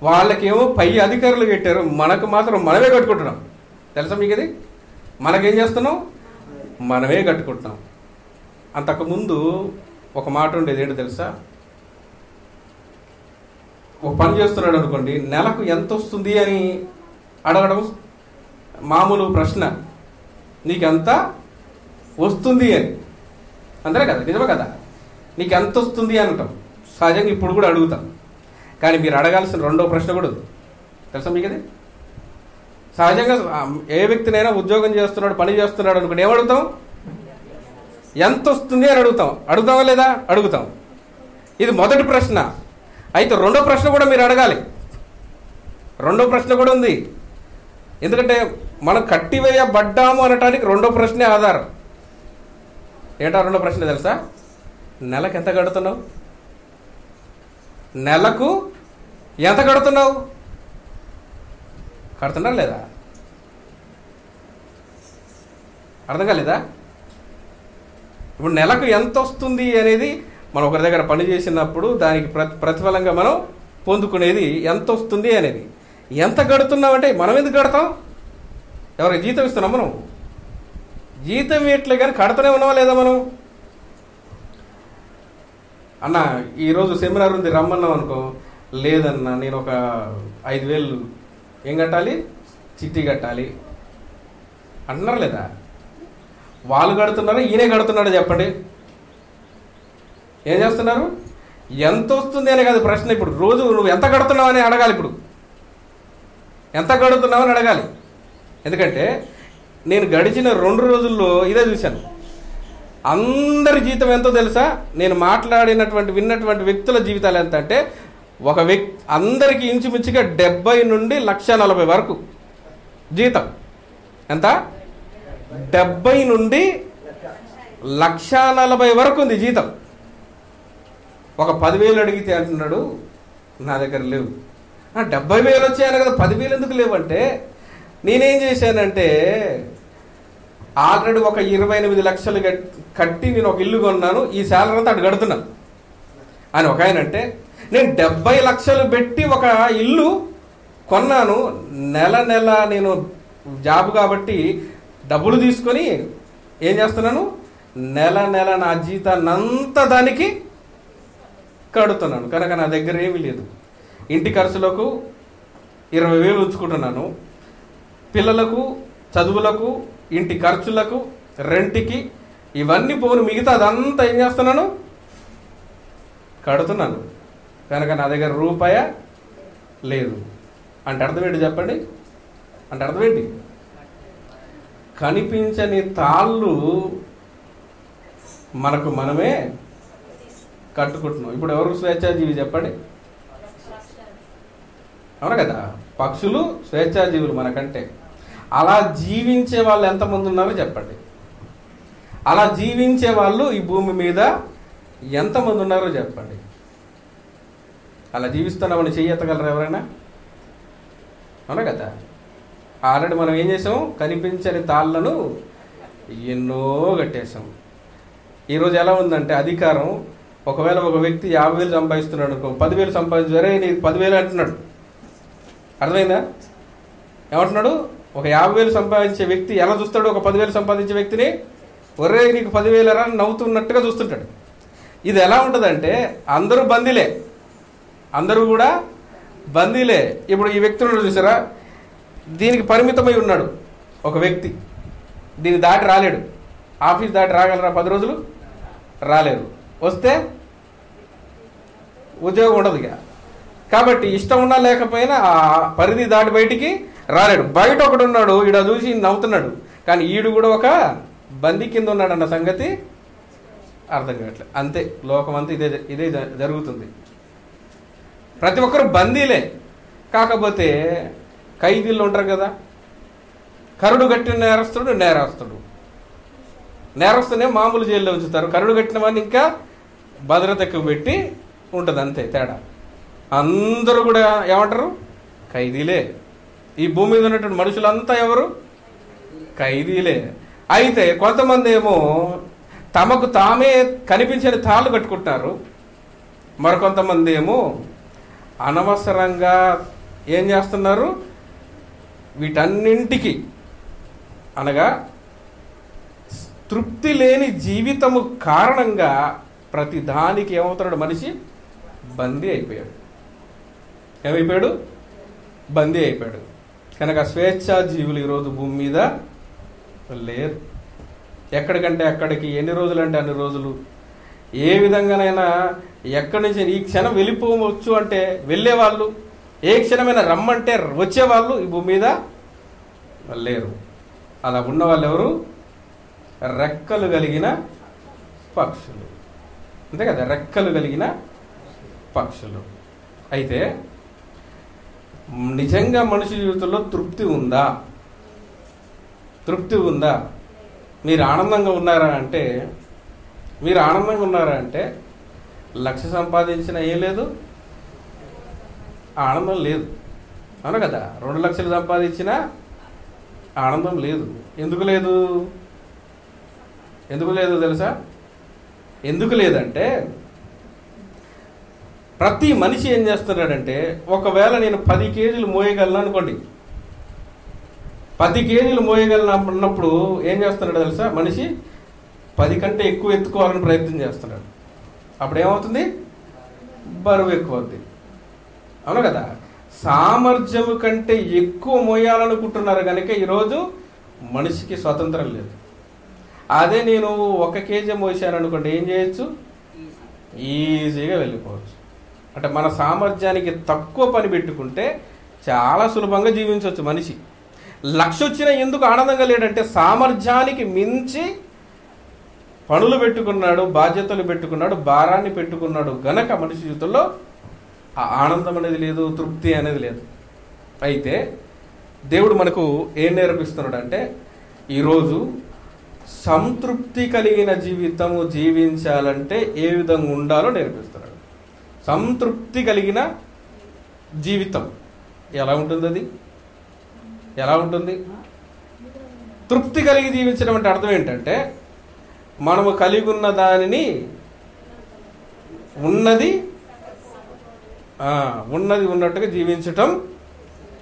వాళ్ళకేమో పై అధికారులు కట్టారు మనకు మాత్రం మనమే కట్టుకుంటున్నాం. తెలుసా మీకు ఇది మనకేం చేస్తున్నాం? మనమే కట్టుకుంటున్నాం. అంతకుముందు ఒక మాట ఉండేది ఏంటో తెలుసా? ఒక పని చేస్తున్నాడు అనుకోండి నెలకు ఎంత వస్తుంది అని అడగడం? మామూలు ప్రశ్న. నీకెంత వస్తుంది అని. అంతే కదా? నిజమే కదా? నీకు ఎంత వస్తుంది అని అంటాం. సహజంగా ఇప్పుడు కూడా అడుగుతాం. కానీ మీరు అడగాల్సిన రెండో ప్రశ్న కూడా ఉంది. తెలుసా మీకు ఇది? సహజంగా ఏ వ్యక్తినైనా ఉద్యోగం చేస్తున్నాడు పని చేస్తున్నాడు అనుకుంటే ఏమడుగుతాం? ఎంత వస్తుంది అని అడుగుతాం. అడుగుతావా లేదా? అడుగుతాం. ఇది మొదటి ప్రశ్న. అయితే రెండో ప్రశ్న కూడా మీరు అడగాలి. రెండో ప్రశ్న కూడా ఉంది. ఎందుకంటే మనం కట్టివేయబడ్డాము అనటానికి రెండో ప్రశ్నే ఆధారం. ఏంటో రెండో ప్రశ్న తెలుసా? నెలకు ఎంత కడుతున్నావు నెలకు ఎంత కడుతున్నావు? కడుతున్నా లేదా? అర్థం కాలేదా? ఇప్పుడు నెలకు ఎంత వస్తుంది అనేది మనం ఒకరి దగ్గర పని చేసినప్పుడు దానికి ప్రతి ప్రతిఫలంగా మనం పొందుకునేది ఎంత వస్తుంది అనేది. ఎంత కడుతున్నామంటే మనం ఎందుకు కడతాం? ఎవరికి జీతం ఇస్తున్నాం మనం? జీతం ఇట్లే కానీ కడుతూనే ఉన్నావా లేదా మనం? అన్న ఈరోజు సెమినార్ ఉంది రమ్మన్నాం అనుకో. లేదన్న నేను ఒక ఐదు వేలు ఏం కట్టాలి? చిట్టి కట్టాలి. అంటున్నారు లేదా? వాళ్ళు కడుతున్నారా ఈయనే కడుతున్నాడు చెప్పండి. ఏం చేస్తున్నారు? ఎంత వస్తుంది అనే కాదు ప్రశ్న ఇప్పుడు. రోజు నువ్వు ఎంత కడుతున్నావు అని అడగాలి ఇప్పుడు. ఎంత కడుతున్నావు అని అడగాలి. ఎందుకంటే నేను గడిచిన రెండు రోజుల్లో ఇదే చూశాను. అందరి జీతం ఎంతో తెలుసా? నేను మాట్లాడినటువంటి విన్నటువంటి వ్యక్తుల జీవితాలు ఎంత అంటే ఒక వ్యక్తి అందరికి ఇంచుమించుగా డెబ్బై నుండి లక్ష నలభై వరకు జీతం. ఎంత? డెబ్బై నుండి లక్ష నలభై వరకు ఉంది జీతం. ఒక పదివేలు అడిగితే అంటున్నాడు నా దగ్గర లేవు. డెబ్బై వేలు వచ్చాయని కదా పదివేలు ఎందుకు లేవంటే నేనేం చేశానంటే ఆల్రెడీ ఒక ఇరవై ఎనిమిది లక్షలు కట్టి నేను ఒక ఇల్లు కొన్నాను ఈ శాలరీ అంతా అటు కడుతున్నాను. అని ఒక ఆయన అంటే నేను డెబ్బై లక్షలు పెట్టి ఒక ఇల్లు కొన్నాను నెల నెల నేను జాబ్ కాబట్టి డబ్బులు తీసుకొని ఏం చేస్తున్నాను? నెల నెల నా జీతాన్నంతా దానికి కడుతున్నాను. కనుక నా దగ్గర ఏమీ లేదు. ఇంటి ఖర్చులకు ఇరవై వేలు ఉంచుకుంటున్నాను. పిల్లలకు చదువులకు ఇంటి ఖర్చులకు రెంట్కి ఇవన్నీ పోను మిగతా అదంతా ఏం చేస్తున్నాను? కడుతున్నాను. కనుక నా దగ్గర రూపాయ లేదు. అంటే అర్థమేంటి చెప్పండి? అంటే అర్థమేంటి కనిపించని తాళ్ళు మనకు మనమే కట్టుకుంటున్నాం. ఇప్పుడు ఎవరు స్వేచ్ఛాజీవి చెప్పండి? అవును కదా? పక్షులు స్వేచ్ఛాజీవులు మనకంటే. అలా జీవించే వాళ్ళు ఎంతమంది ఉన్నారో చెప్పండి. అలా జీవించే వాళ్ళు ఈ భూమి మీద ఎంతమంది ఉన్నారో చెప్పండి. అలా జీవిస్తున్నామని చెయ్యెత్తగలరు ఎవరైనా? అవునా కదా? ఆల్రెడీ మనం ఏం చేసాం? కనిపించని తాళ్ళను ఎన్నో కట్టేశాం ఈరోజు ఎలా ఉందంటే అధికారం ఒకవేళ ఒక వ్యక్తి యాభై వేలు సంపాదిస్తున్నాడు అనుకో పదివేలు సంపాదించారే నీకు పదివేలు అంటున్నాడు. అర్థమైందా? ఏమంటున్నాడు? ఒక యాభై వేలు సంపాదించే వ్యక్తి ఎలా చూస్తాడు ఒక పదివేలు సంపాదించే వ్యక్తిని ఒరే నీకు పదివేలు రా నవ్వుతున్నట్టుగా చూస్తుంటాడు. ఇది ఎలా ఉంటుందంటే అందరూ బందీలే. అందరూ కూడా బందీలే. ఇప్పుడు ఈ వ్యక్తి ఉన్నాడు చూసారా? దీనికి పరిమితమై ఉన్నాడు ఒక వ్యక్తి. దీన్ని దాటి రాలేడు. ఆఫీస్ దాటి రాగలరా? పది రోజులు రాలేరు. వస్తే ఉద్యోగం ఉండదు ఇక. కాబట్టి ఇష్టం ఉన్నా లేకపోయినా ఆ పరిధి దాటి బయటికి రాలేడు. బయట ఒకడు ఉన్నాడు ఈడ చూసి నవ్వుతున్నాడు. కానీ ఈడు కూడా ఒక బందీ కింద ఉన్నాడు అన్న సంగతి అర్థం కావట్లేదు అంతే లోకం అంతా ఇదే ఇదే జ- జరుగుతుంది. ప్రతి ఒక్కరు బందీలే. కాకపోతే ఖైదీలు ఉంటారు కదా కరుడు కట్టిన నేరస్తుడు నేరస్తుడు. నేరస్తునే మామూలు జైల్లో ఉంచుతారు. కరుడు కట్టిన వాడిని ఇంకా భద్రత ఎక్కువ పెట్టి ఉంటుంది అంతే తేడా. అందరూ కూడా ఏమంటారు? ఖైదీలే. ఈ భూమి మీద ఉన్నటువంటి మనుషులంతా ఎవరు? ఖైదీలే. అయితే కొంతమంది ఏమో తమకు తామే కనిపించని తాళ్ళు కట్టుకుంటున్నారు. మరికొంతమంది ఏమో అనవసరంగా ఏం చేస్తున్నారు? వీటన్నింటికి అనగా తృప్తి లేని జీవితము కారణంగా ప్రతి దానికి ఏమవుతున్నాడు మనిషి? బందీ అయిపోయాడు. ఏమైపోయాడు? బందీ అయిపోయాడు. కనుక స్వేచ్ఛా జీవులు ఈరోజు భూమి మీద లేరు. ఎక్కడికంటే అక్కడికి ఎన్ని రోజులు అంటే అన్ని రోజులు. ఏ విధంగానైనా ఎక్కడి నుంచి ఈ క్షణం వెళ్ళిపోవచ్చు అంటే వెళ్ళేవాళ్ళు. ఏ క్షణమైనా రమ్మంటే వచ్చేవాళ్ళు ఈ భూమి మీద లేరు. అలా ఉన్న వాళ్ళు ఎవరు? రెక్కలు కలిగిన పక్షులు. అంతే కదా రెక్కలు కలిగిన పక్షులు. అయితే నిజంగా మనిషి జీవితంలో తృప్తి ఉందా? తృప్తి ఉందా? మీరు ఆనందంగా ఉన్నారా అంటే మీరు ఆనందంగా ఉన్నారా అంటే లక్ష సంపాదించిన ఏం లేదు ఆనందం లేదు. అవును కదా? రెండు లక్షలు సంపాదించినా ఆనందం లేదు. ఎందుకు లేదు? ఎందుకు లేదు తెలుసా? ఎందుకు లేదంటే ప్రతి మనిషి ఏం చేస్తున్నాడంటే ఒకవేళ నేను పది కేజీలు మోయగలను అనుకోండి. పది కేజీలు మోయగలను అన్నప్పుడు ఏం చేస్తున్నాడు తెలుసా? మనిషి పది కంటే ఎక్కువ ఎత్తుకోవాలని ప్రయత్నం చేస్తున్నాడు. అప్పుడు ఏమవుతుంది బరువు ఎక్కువ అవుతుంది అవును కదా? సామర్థ్యము కంటే ఎక్కువ మోయాలనుకుంటున్నారు కనుక ఈరోజు మనిషికి స్వతంత్రం లేదు. అదే నేను ఒక కేజీ మోసాను అనుకోండి ఏం చేయొచ్చు? ఈజీగా వెళ్ళిపోవచ్చు. అంటే మన సామర్థ్యానికి తక్కువ పని పెట్టుకుంటే చాలా సులభంగా జీవించవచ్చు మనిషి. లక్ష వచ్చినా ఎందుకు ఆనందంగా లేడంటే సామర్థ్యానికి మించి పనులు పెట్టుకున్నాడు బాధ్యతలు పెట్టుకున్నాడు భారాన్ని పెట్టుకున్నాడు గనక మనిషి జీవితంలో ఆ ఆనందం అనేది లేదు తృప్తి అనేది లేదు. అయితే దేవుడు మనకు ఏం నేర్పిస్తున్నాడు అంటే ఈరోజు సంతృప్తి కలిగిన జీవితము జీవించాలంటే ఏ విధంగా ఉండాలో నేర్పిస్తున్నాడు. సంతృప్తి కలిగిన జీవితం. ఎలా ఉంటుంది అది? ఎలా ఉంటుంది? తృప్తి కలిగి జీవించడం అంటే అర్థం ఏంటంటే మనము కలిగి ఉన్న దానిని ఉన్నది ఉన్నది ఉన్నట్టుగా జీవించటం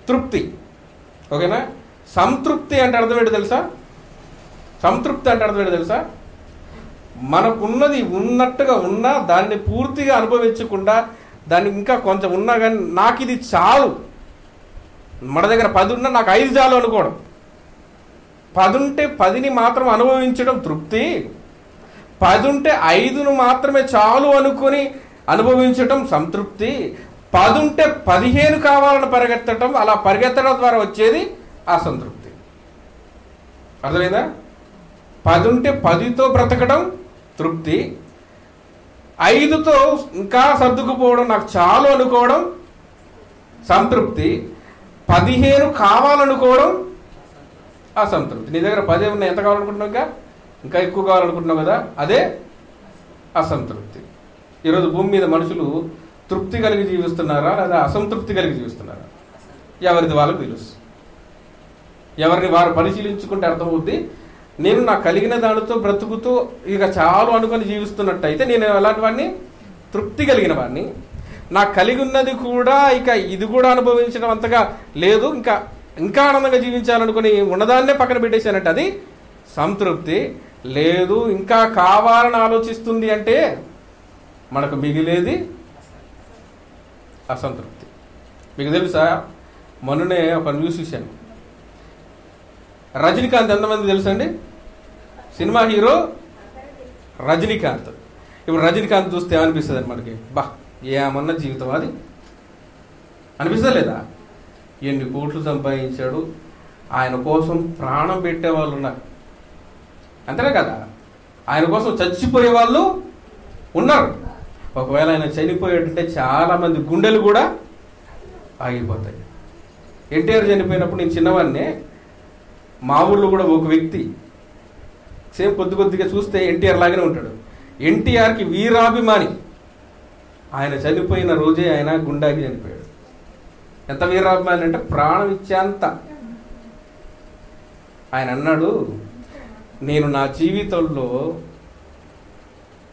తృప్తి. ఓకేనా? సంతృప్తి అంటే అర్థం ఏంటి తెలుసా? సంతృప్తి అంటే అర్థం ఏంటి తెలుసా? మనకున్నది ఉన్నట్టుగా ఉన్నా దాన్ని పూర్తిగా అనుభవించకుండా దాన్ని ఇంకా కొంచెం ఉన్నా కానీ నాకు ఇది చాలు. మన దగ్గర పది ఉన్నా నాకు ఐదు చాలు అనుకోవడం. పది ఉంటే పదిని మాత్రం అనుభవించడం తృప్తి. పది ఉంటే ఐదును మాత్రమే చాలు అనుకొని అనుభవించటం సంతృప్తి. పది ఉంటే పదిహేను కావాలని పరిగెత్తడం అలా పరిగెత్తడం ద్వారా వచ్చేది అసంతృప్తి అర్థమైందా? పది ఉంటే పదితో బ్రతకడం తృప్తి. ఐదుతో ఇంకా సర్దుకుపోవడం నాకు చాలు అనుకోవడం సంతృప్తి. పదిహేను కావాలనుకోవడం అసంతృప్తి. నీ దగ్గర పదే ఉన్నాయి. ఎంత కావాలనుకుంటున్నావు ఇంకా? ఇంకా ఎక్కువ కావాలనుకుంటున్నావు కదా? అదే అసంతృప్తి. ఈరోజు భూమి మీద మనుషులు తృప్తి కలిగి జీవిస్తున్నారా? లేదా అసంతృప్తి కలిగి జీవిస్తున్నారా? ఎవరిది వాళ్ళకు తెలుసు. ఎవరిని వారు పరిశీలించుకుంటే అర్థమవుద్ది? నేను నా కలిగిన దానితో బ్రతుకుతూ ఇక చాలు అనుకొని జీవిస్తున్నట్టయితే నేను ఎలాంటి వాడిని తృప్తి కలిగిన వాడిని. నాకు కలిగి ఉన్నది కూడా ఇక ఇది కూడా అనుభవించడం అంతగా లేదు. ఇంకా ఇంకా ఆనందంగా జీవించాలనుకుని ఉన్నదాన్నే పక్కన పెట్టేశానంటే అది సంతృప్తి లేదు. ఇంకా కావాలని ఆలోచిస్తుంది అంటే మనకు మిగిలేది అసంతృప్తి. మీకు తెలుసా? మొన్ననే ఒక న్యూస్ చూశాను. రజనీకాంత్ ఎంతమంది తెలుసండి? Cinema hero Rajinikanth. ఇప్పుడు రజనీకాంత్ చూస్తే ఏమనిపిస్తుంది మనకి? బా ఏమన్నా జీవితం అది. అనిపిస్తా లేదా? ఎన్ని కోట్లు సంపాదించాడు ఆయన కోసం ప్రాణం పెట్టే వాళ్ళు ఉన్నారు. అంతేనే కదా? ఆయన కోసం చచ్చిపోయే వాళ్ళు ఉన్నారు. ఒకవేళ ఆయన చనిపోయేటంటే చాలామంది గుండెలు కూడా ఆగిపోతాయి. ఎన్టీఆర్ చనిపోయినప్పుడు నేను చిన్నవాడినే మా ఊళ్ళో కూడా ఒక వ్యక్తి సేమ్ కొద్ది కొద్దిగా చూస్తే ఎన్టీఆర్ లాగానే ఉంటాడు. ఎన్టీఆర్కి వీరాభిమాని. ఆయన చనిపోయిన రోజే ఆయన గుండాకి చనిపోయాడు. ఎంత వీరాభిమాని అంటే ప్రాణం ఇచ్చేంత ఆయన అన్నాడు నేను నా జీవితంలో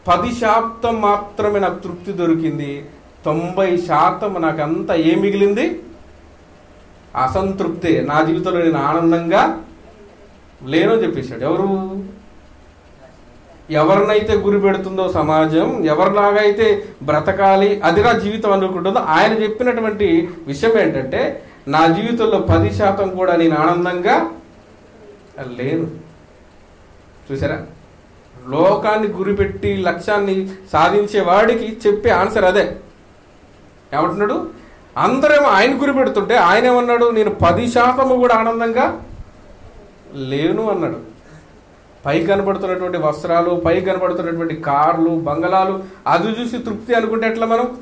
పది శాతం మాత్రమే నాకు తృప్తి దొరికింది. తొంభై శాతం నాకు అంత ఏ మిగిలింది? అసంతృప్తే. నా జీవితంలో నేను ఆనందంగా లేనో చెప్పేశాడు. ఎవరు? ఎవరినైతే గురి పెడుతుందో సమాజం ఎవరిలాగా అయితే బ్రతకాలి అదిరా జీవితం అనుకుంటుందో ఆయన చెప్పినటువంటి విషయం ఏంటంటే నా జీవితంలో పది శాతం కూడా నేను ఆనందంగా లేను. చూసారా? లోకాన్ని గురిపెట్టి లక్ష్యాన్ని సాధించే వాడికి చెప్పే ఆన్సర్ అదే. ఏమంటున్నాడు? అందరేమో ఆయన గురి పెడుతుంటే ఆయన ఏమన్నాడు? నేను పది శాతము కూడా ఆనందంగా లేను అన్నాడు. పై కనబడుతున్నటువంటి వస్త్రాలు పై కనబడుతున్నటువంటి కార్లు బంగళాలు అది చూసి తృప్తి అనుకుంటే ఎట్లా మనం?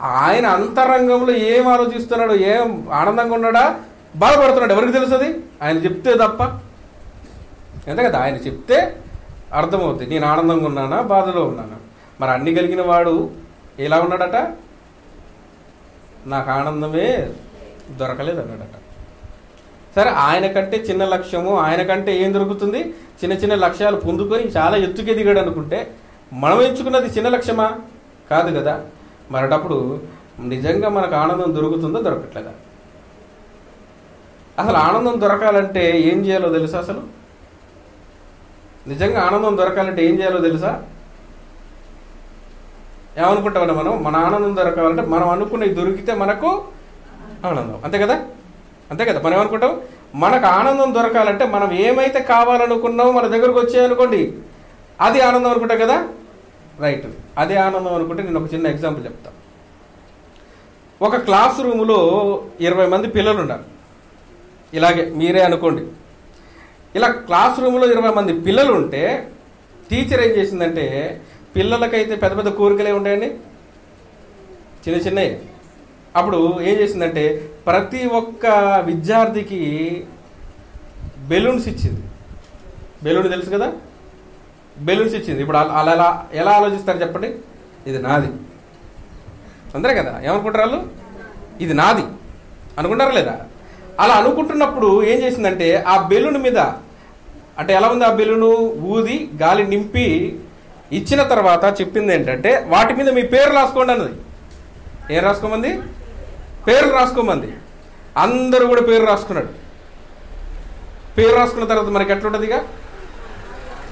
ఆయన అంతరంగంలో ఏం ఆలోచిస్తున్నాడు ఏం ఆనందంగా ఉన్నాడా? బాధపడుతున్నాడు. ఎవరికి తెలుస్తుంది? ఆయన చెప్తే తప్ప. అంతే కదా? ఆయన చెప్తే అర్థమవుతుంది. నేను ఆనందంగా ఉన్నానా? బాధలో ఉన్నానా? మరి అన్ని కలిగిన వాడు ఎలా ఉన్నాడట? నాకు ఆనందమే దొరకలేదు అన్నాడట సరే ఆయన కంటే చిన్న లక్ష్యము ఆయన కంటే ఏం దొరుకుతుంది? చిన్న చిన్న లక్ష్యాలు పొందుకొని చాలా ఎత్తుకు ఎదిగాడు అనుకుంటే మనం ఎంచుకున్నది చిన్న లక్ష్యమా? కాదు కదా. మరటప్పుడు నిజంగా మనకు ఆనందం దొరుకుతుందో దొరకట్లేదా? అసలు ఆనందం దొరకాలంటే ఏం చేయాలో తెలుసా అసలు? నిజంగా ఆనందం దొరకాలంటే ఏం చేయాలో తెలుసా? ఏమనుకుంటామన్నా మనం? మన ఆనందం దొరకాలంటే మనం అనుకున్నవి దొరికితే మనకు ఆనందం. అంతే కదా? అంతే కదా? మనం ఏమనుకుంటాం? మనకు ఆనందం దొరకాలంటే మనం ఏమైతే కావాలనుకున్నామో మన దగ్గరకు వచ్చాయనుకోండి అది ఆనందం అనుకుంటాం కదా? రైట్ అదే ఆనందం అనుకుంటే నేను ఒక చిన్న ఎగ్జాంపుల్ చెప్తా. ఒక క్లాస్ రూములో ఇరవై మంది పిల్లలు ఉన్నారు. ఇలాగే మీరే అనుకోండి. ఇలా క్లాస్ రూమ్లో ఇరవై మంది పిల్లలు ఉంటే టీచర్ ఏం చేసిందంటే పిల్లలకైతే పెద్ద పెద్ద కోరికలే ఉంటాయండి చిన్న చిన్నవి అప్పుడు ఏం చేసిందంటే ప్రతి ఒక్క విద్యార్థికి బెలూన్స్ ఇచ్చింది. బెలూన్ తెలుసు కదా? బెలూన్స్ ఇచ్చింది. ఇప్పుడు అలా అలా ఎలా ఎలా ఆలోచిస్తారు చెప్పండి? ఇది నాది. అందరే కదా? ఏమనుకుంటారు వాళ్ళు? ఇది నాది. అనుకుంటారా లేదా? అలా అనుకుంటున్నప్పుడు ఏం చేసిందంటే ఆ బెలూన్ మీద అంటే ఎలా ఉంది ఆ బెలూను? ఊది గాలి నింపి ఇచ్చిన తర్వాత చెప్పింది ఏంటంటే వాటి మీద మీ పేరు రాసుకోండి అన్నది. ఏం రాసుకోమంది? పేరు రాసుకోమంది. అందరూ కూడా పేరు రాసుకున్నాడు. పేరు రాసుకున్న తర్వాత మనకి ఎట్లుంటుంది ఇక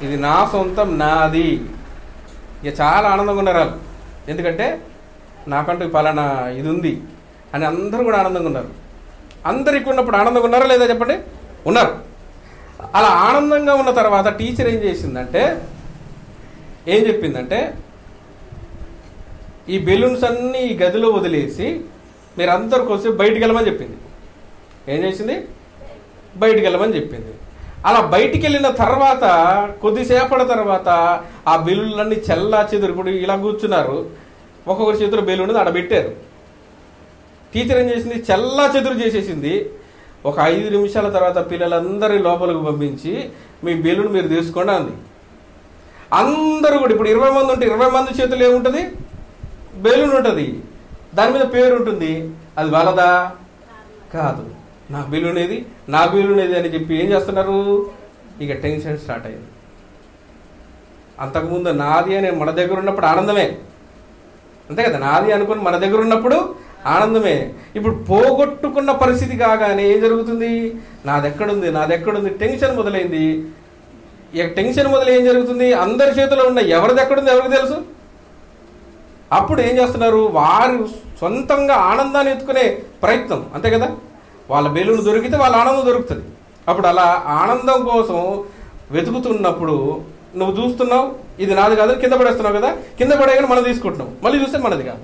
ఇది నా సొంతం నాది. ఇక చాలా ఆనందంగా ఉన్నారు ఎందుకంటే నాకంటూ పలానా ఇది ఉంది అని అందరూ కూడా ఆనందంగా ఉన్నారు. అందరికి ఉన్నప్పుడు ఆనందంగా ఉన్నారా లేదా చెప్పండి? ఉన్నారు. అలా ఆనందంగా ఉన్న తర్వాత టీచర్ ఏం చేసిందంటే ఏం చెప్పిందంటే ఈ బెలూన్స్ అన్నీ ఈ గదిలో వదిలేసి మీరు అందరు బయటికి వెళ్ళమని చెప్పింది. ఏం చేసింది? బయటికి వెళ్ళమని చెప్పింది. అలా బయటికి వెళ్ళిన తర్వాత కొద్దిసేపటి తర్వాత ఆ బెలూన్లన్నీ చల్లా చెదురుకుడు ఇలా కూర్చున్నారు. ఒక్కొక్కరి చేతిలో బెలూన్ ఆడ పెట్టారు టీచర్ ఏం చేసింది? చల్లా చెదురు చేసేసింది. ఒక ఐదు నిమిషాల తర్వాత పిల్లలందరి లోపలికి పంపించి మీ బెలూన్ మీరు తీసుకోండి అంది. అందరూ కూడా ఇప్పుడు ఇరవై మంది ఉంటే ఇరవై మంది చేతులు ఏముంటుంది? బెలూన్ ఉంటుంది. దాని మీద పేరు ఉంటుంది అది వాళ్ళదా కాదు. నా బిల్లు ఏది నా బెలూన్ అని చెప్పి ఏం చేస్తున్నారు? ఇక టెన్షన్ స్టార్ట్ అయింది. అంతకుముందు నాది అని మన దగ్గర ఉన్నప్పుడు ఆనందమే. అంతే కదా? నాది అనుకుని మన దగ్గర ఉన్నప్పుడు ఆనందమే. ఇప్పుడు పోగొట్టుకున్న పరిస్థితి కాగానే ఏం జరుగుతుంది? నాదెక్కడుంది? నాదెక్కడుంది? టెన్షన్ మొదలైంది. ఇక టెన్షన్ మొదలు ఏం జరుగుతుంది? అందరి చేతిలో ఉన్న ఎవరిది ఎక్కడుంది? ఎవరికి తెలుసు? అప్పుడు ఏం చేస్తున్నారు? వారు సొంతంగా ఆనందాన్ని ఎత్తుకునే ప్రయత్నం. అంతే కదా? వాళ్ళ బెలూన్ దొరికితే వాళ్ళ ఆనందం దొరుకుతుంది. అప్పుడు అలా ఆనందం కోసం వెతుకుతున్నప్పుడు నువ్వు చూస్తున్నావు ఇది నాది కాదు కింద పడేస్తున్నావు కదా? కింద పడేయగానే మనం తీసుకుంటున్నావు మళ్ళీ చూస్తే మనది కాదు.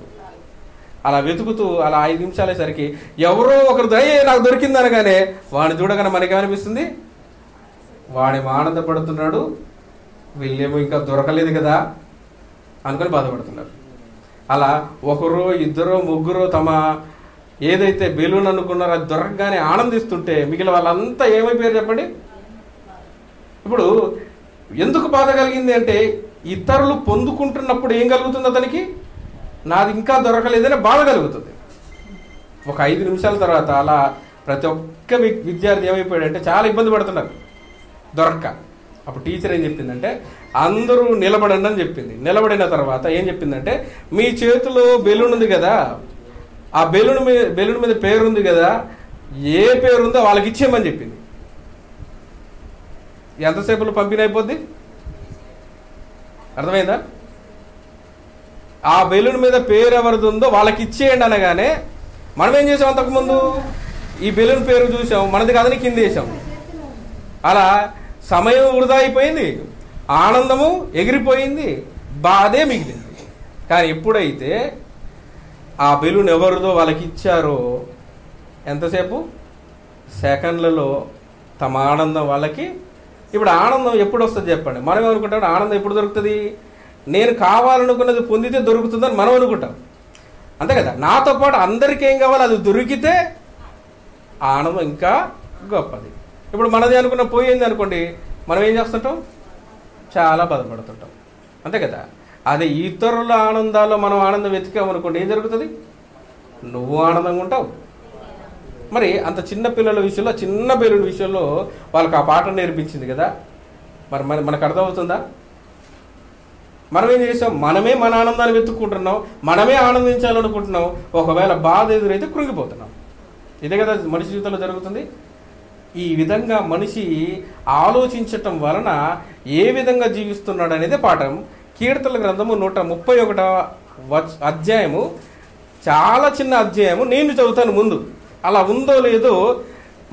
అలా వెతుకుతూ అలా ఐదు నిమిషాలేసరికి ఎవరో ఒకరు దయ నాకు దొరికింది అనగానే వాడిని చూడగానే మనకేమనిపిస్తుంది? వాడేమో ఆనందపడుతున్నాడు వీళ్ళేమో ఇంకా దొరకలేదు కదా? అనుకొని బాధపడుతున్నారు. అలా ఒకరు ఇద్దరు ముగ్గురు తమ ఏదైతే బెలూన్ అనుకున్నారో అది దొరకగానే ఆనందిస్తుంటే మిగిలిన వాళ్ళంతా ఏమైపోయారు చెప్పండి? ఇప్పుడు ఎందుకు బాధ కలిగింది అంటే ఇతరులు పొందుకుంటున్నప్పుడు ఏం కలుగుతుంది అతనికి? నాది ఇంకా దొరకలేదని బాధ కలుగుతుంది. ఒక ఐదు నిమిషాల తర్వాత అలా ప్రతి ఒక్క విద్యార్థి ఏమైపోయాడంటే చాలా ఇబ్బంది పడుతున్నారు. దొరక్క. అప్పుడు టీచర్ ఏం చెప్పిందంటే అందరూ నిలబడండి అని చెప్పింది. నిలబడిన తర్వాత ఏం చెప్పిందంటే మీ చేతిలో బెలూన్ ఉంది కదా ఆ బెలూన్ మీద బెలూన్ మీద పేరు ఉంది కదా ఏ పేరు ఉందో వాళ్ళకి ఇచ్చేయమని చెప్పింది. ఎంతసేపులో పంపిణీ అయిపోద్ది? అర్థమైందా? ఆ బెలూన్ మీద పేరు ఎవరిది ఉందో వాళ్ళకి ఇచ్చేయండి అనగానే మనం ఏం చేసాం అంతకుముందు? ఈ బెలూన్ పేరు చూసాం మనది కాదని కింద వేసాం అలా సమయం వృధా అయిపోయింది ఆనందము ఎగిరిపోయింది బాధే మిగిలింది. కానీ ఎప్పుడైతే ఆ బెలూన్ ఎవరిదో వాళ్ళకి ఇచ్చారో ఎంతసేపు? సెకండ్లలో తమ ఆనందం వాళ్ళకి ఇప్పుడు ఆనందం ఎప్పుడు వస్తుంది చెప్పండి. మనం అనుకుంటాం ఆనందం ఎప్పుడు దొరుకుతుంది? నేను కావాలనుకున్నది పొందితే దొరుకుతుందని మనం అనుకుంటాం. అంతే కదా? నాతో పాటు అందరికీ ఏం కావాలి? అది దొరికితే ఆనందం ఇంకా గొప్పది. ఇప్పుడు మనది అనుకున్న పోయింది అనుకోండి మనం ఏం చేస్తుంటాం? చాలా బాధపడుతుంటాం. అంతే కదా? అదే ఇతరుల ఆనందాల్లో మనం ఆనందం వెతికామనుకోండి ఏం జరుగుతుంది? నువ్వు ఆనందంగా ఉంటావు. మరి అంత చిన్న పిల్లల విషయంలో చిన్న పిల్లల విషయంలో వాళ్ళకి ఆ పాఠం నేర్పించింది కదా? మరి మరి మనకు అర్థమవుతుందా? మనం ఏం చేసాం? మనమే మన ఆనందాన్ని వెతుక్కుంటున్నాం మనమే ఆనందించాలనుకుంటున్నాం. ఒకవేళ బాధ ఎదురైతే కృంగిపోతున్నాం. ఇదే కదా మనిషి జీవితంలో జరుగుతుంది? ఈ విధంగా మనిషి ఆలోచించటం వలన ఏ విధంగా జీవిస్తున్నాడు అనేది పాఠం. కీర్తన గ్రంథము నూట ముప్పై ఒకటవ అధ్యాయము. చాలా చిన్న అధ్యాయము నేను చదువుతాను ముందు. అలా ఉందో లేదో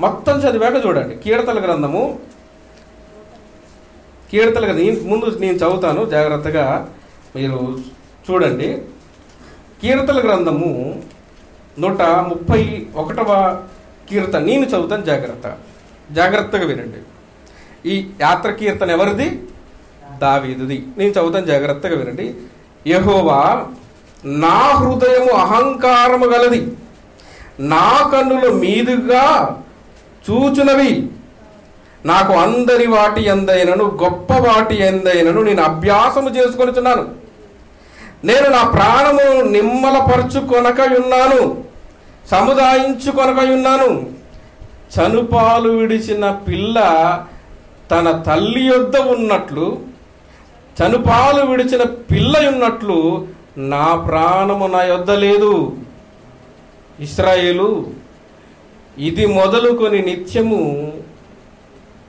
మొత్తం చదివాక చూడండి. కీర్తన గ్రంథము. కీర్తన గ్రంథం ముందు నేను చదువుతాను జాగ్రత్తగా మీరు చూడండి. కీర్తన గ్రంథము నూట ముప్పై ఒకటవ కీర్తన. నేను చదువుతాను జాగ్రత్త జాగ్రత్తగా వినండి. ఈ యాత్ర కీర్తన ఎవరిది? దావీదుది. నేను చదువుతాను జాగ్రత్తగా వినండి. యహోవా నా హృదయము అహంకారము గలది. నా కన్నులు మీదుగా చూచునవి. నాకు అందరి వాటి ఎందైనను గొప్ప వాటి ఎందైనను నేను అభ్యాసము చేసుకొనిచున్నాను. నేను నా ప్రాణము నిమ్మలపరుచుకొనక ఉన్నాను సముదాయించుకొనకయున్నాను. చనుపాలు విడిచిన పిల్ల తన తల్లి యొద్ద ఉన్నట్లు చనుపాలు విడిచిన పిల్ల ఉన్నట్లు నా ప్రాణము నా యొద్ద లేదు. ఇస్రాయేలు ఇది మొదలుకొని నిత్యము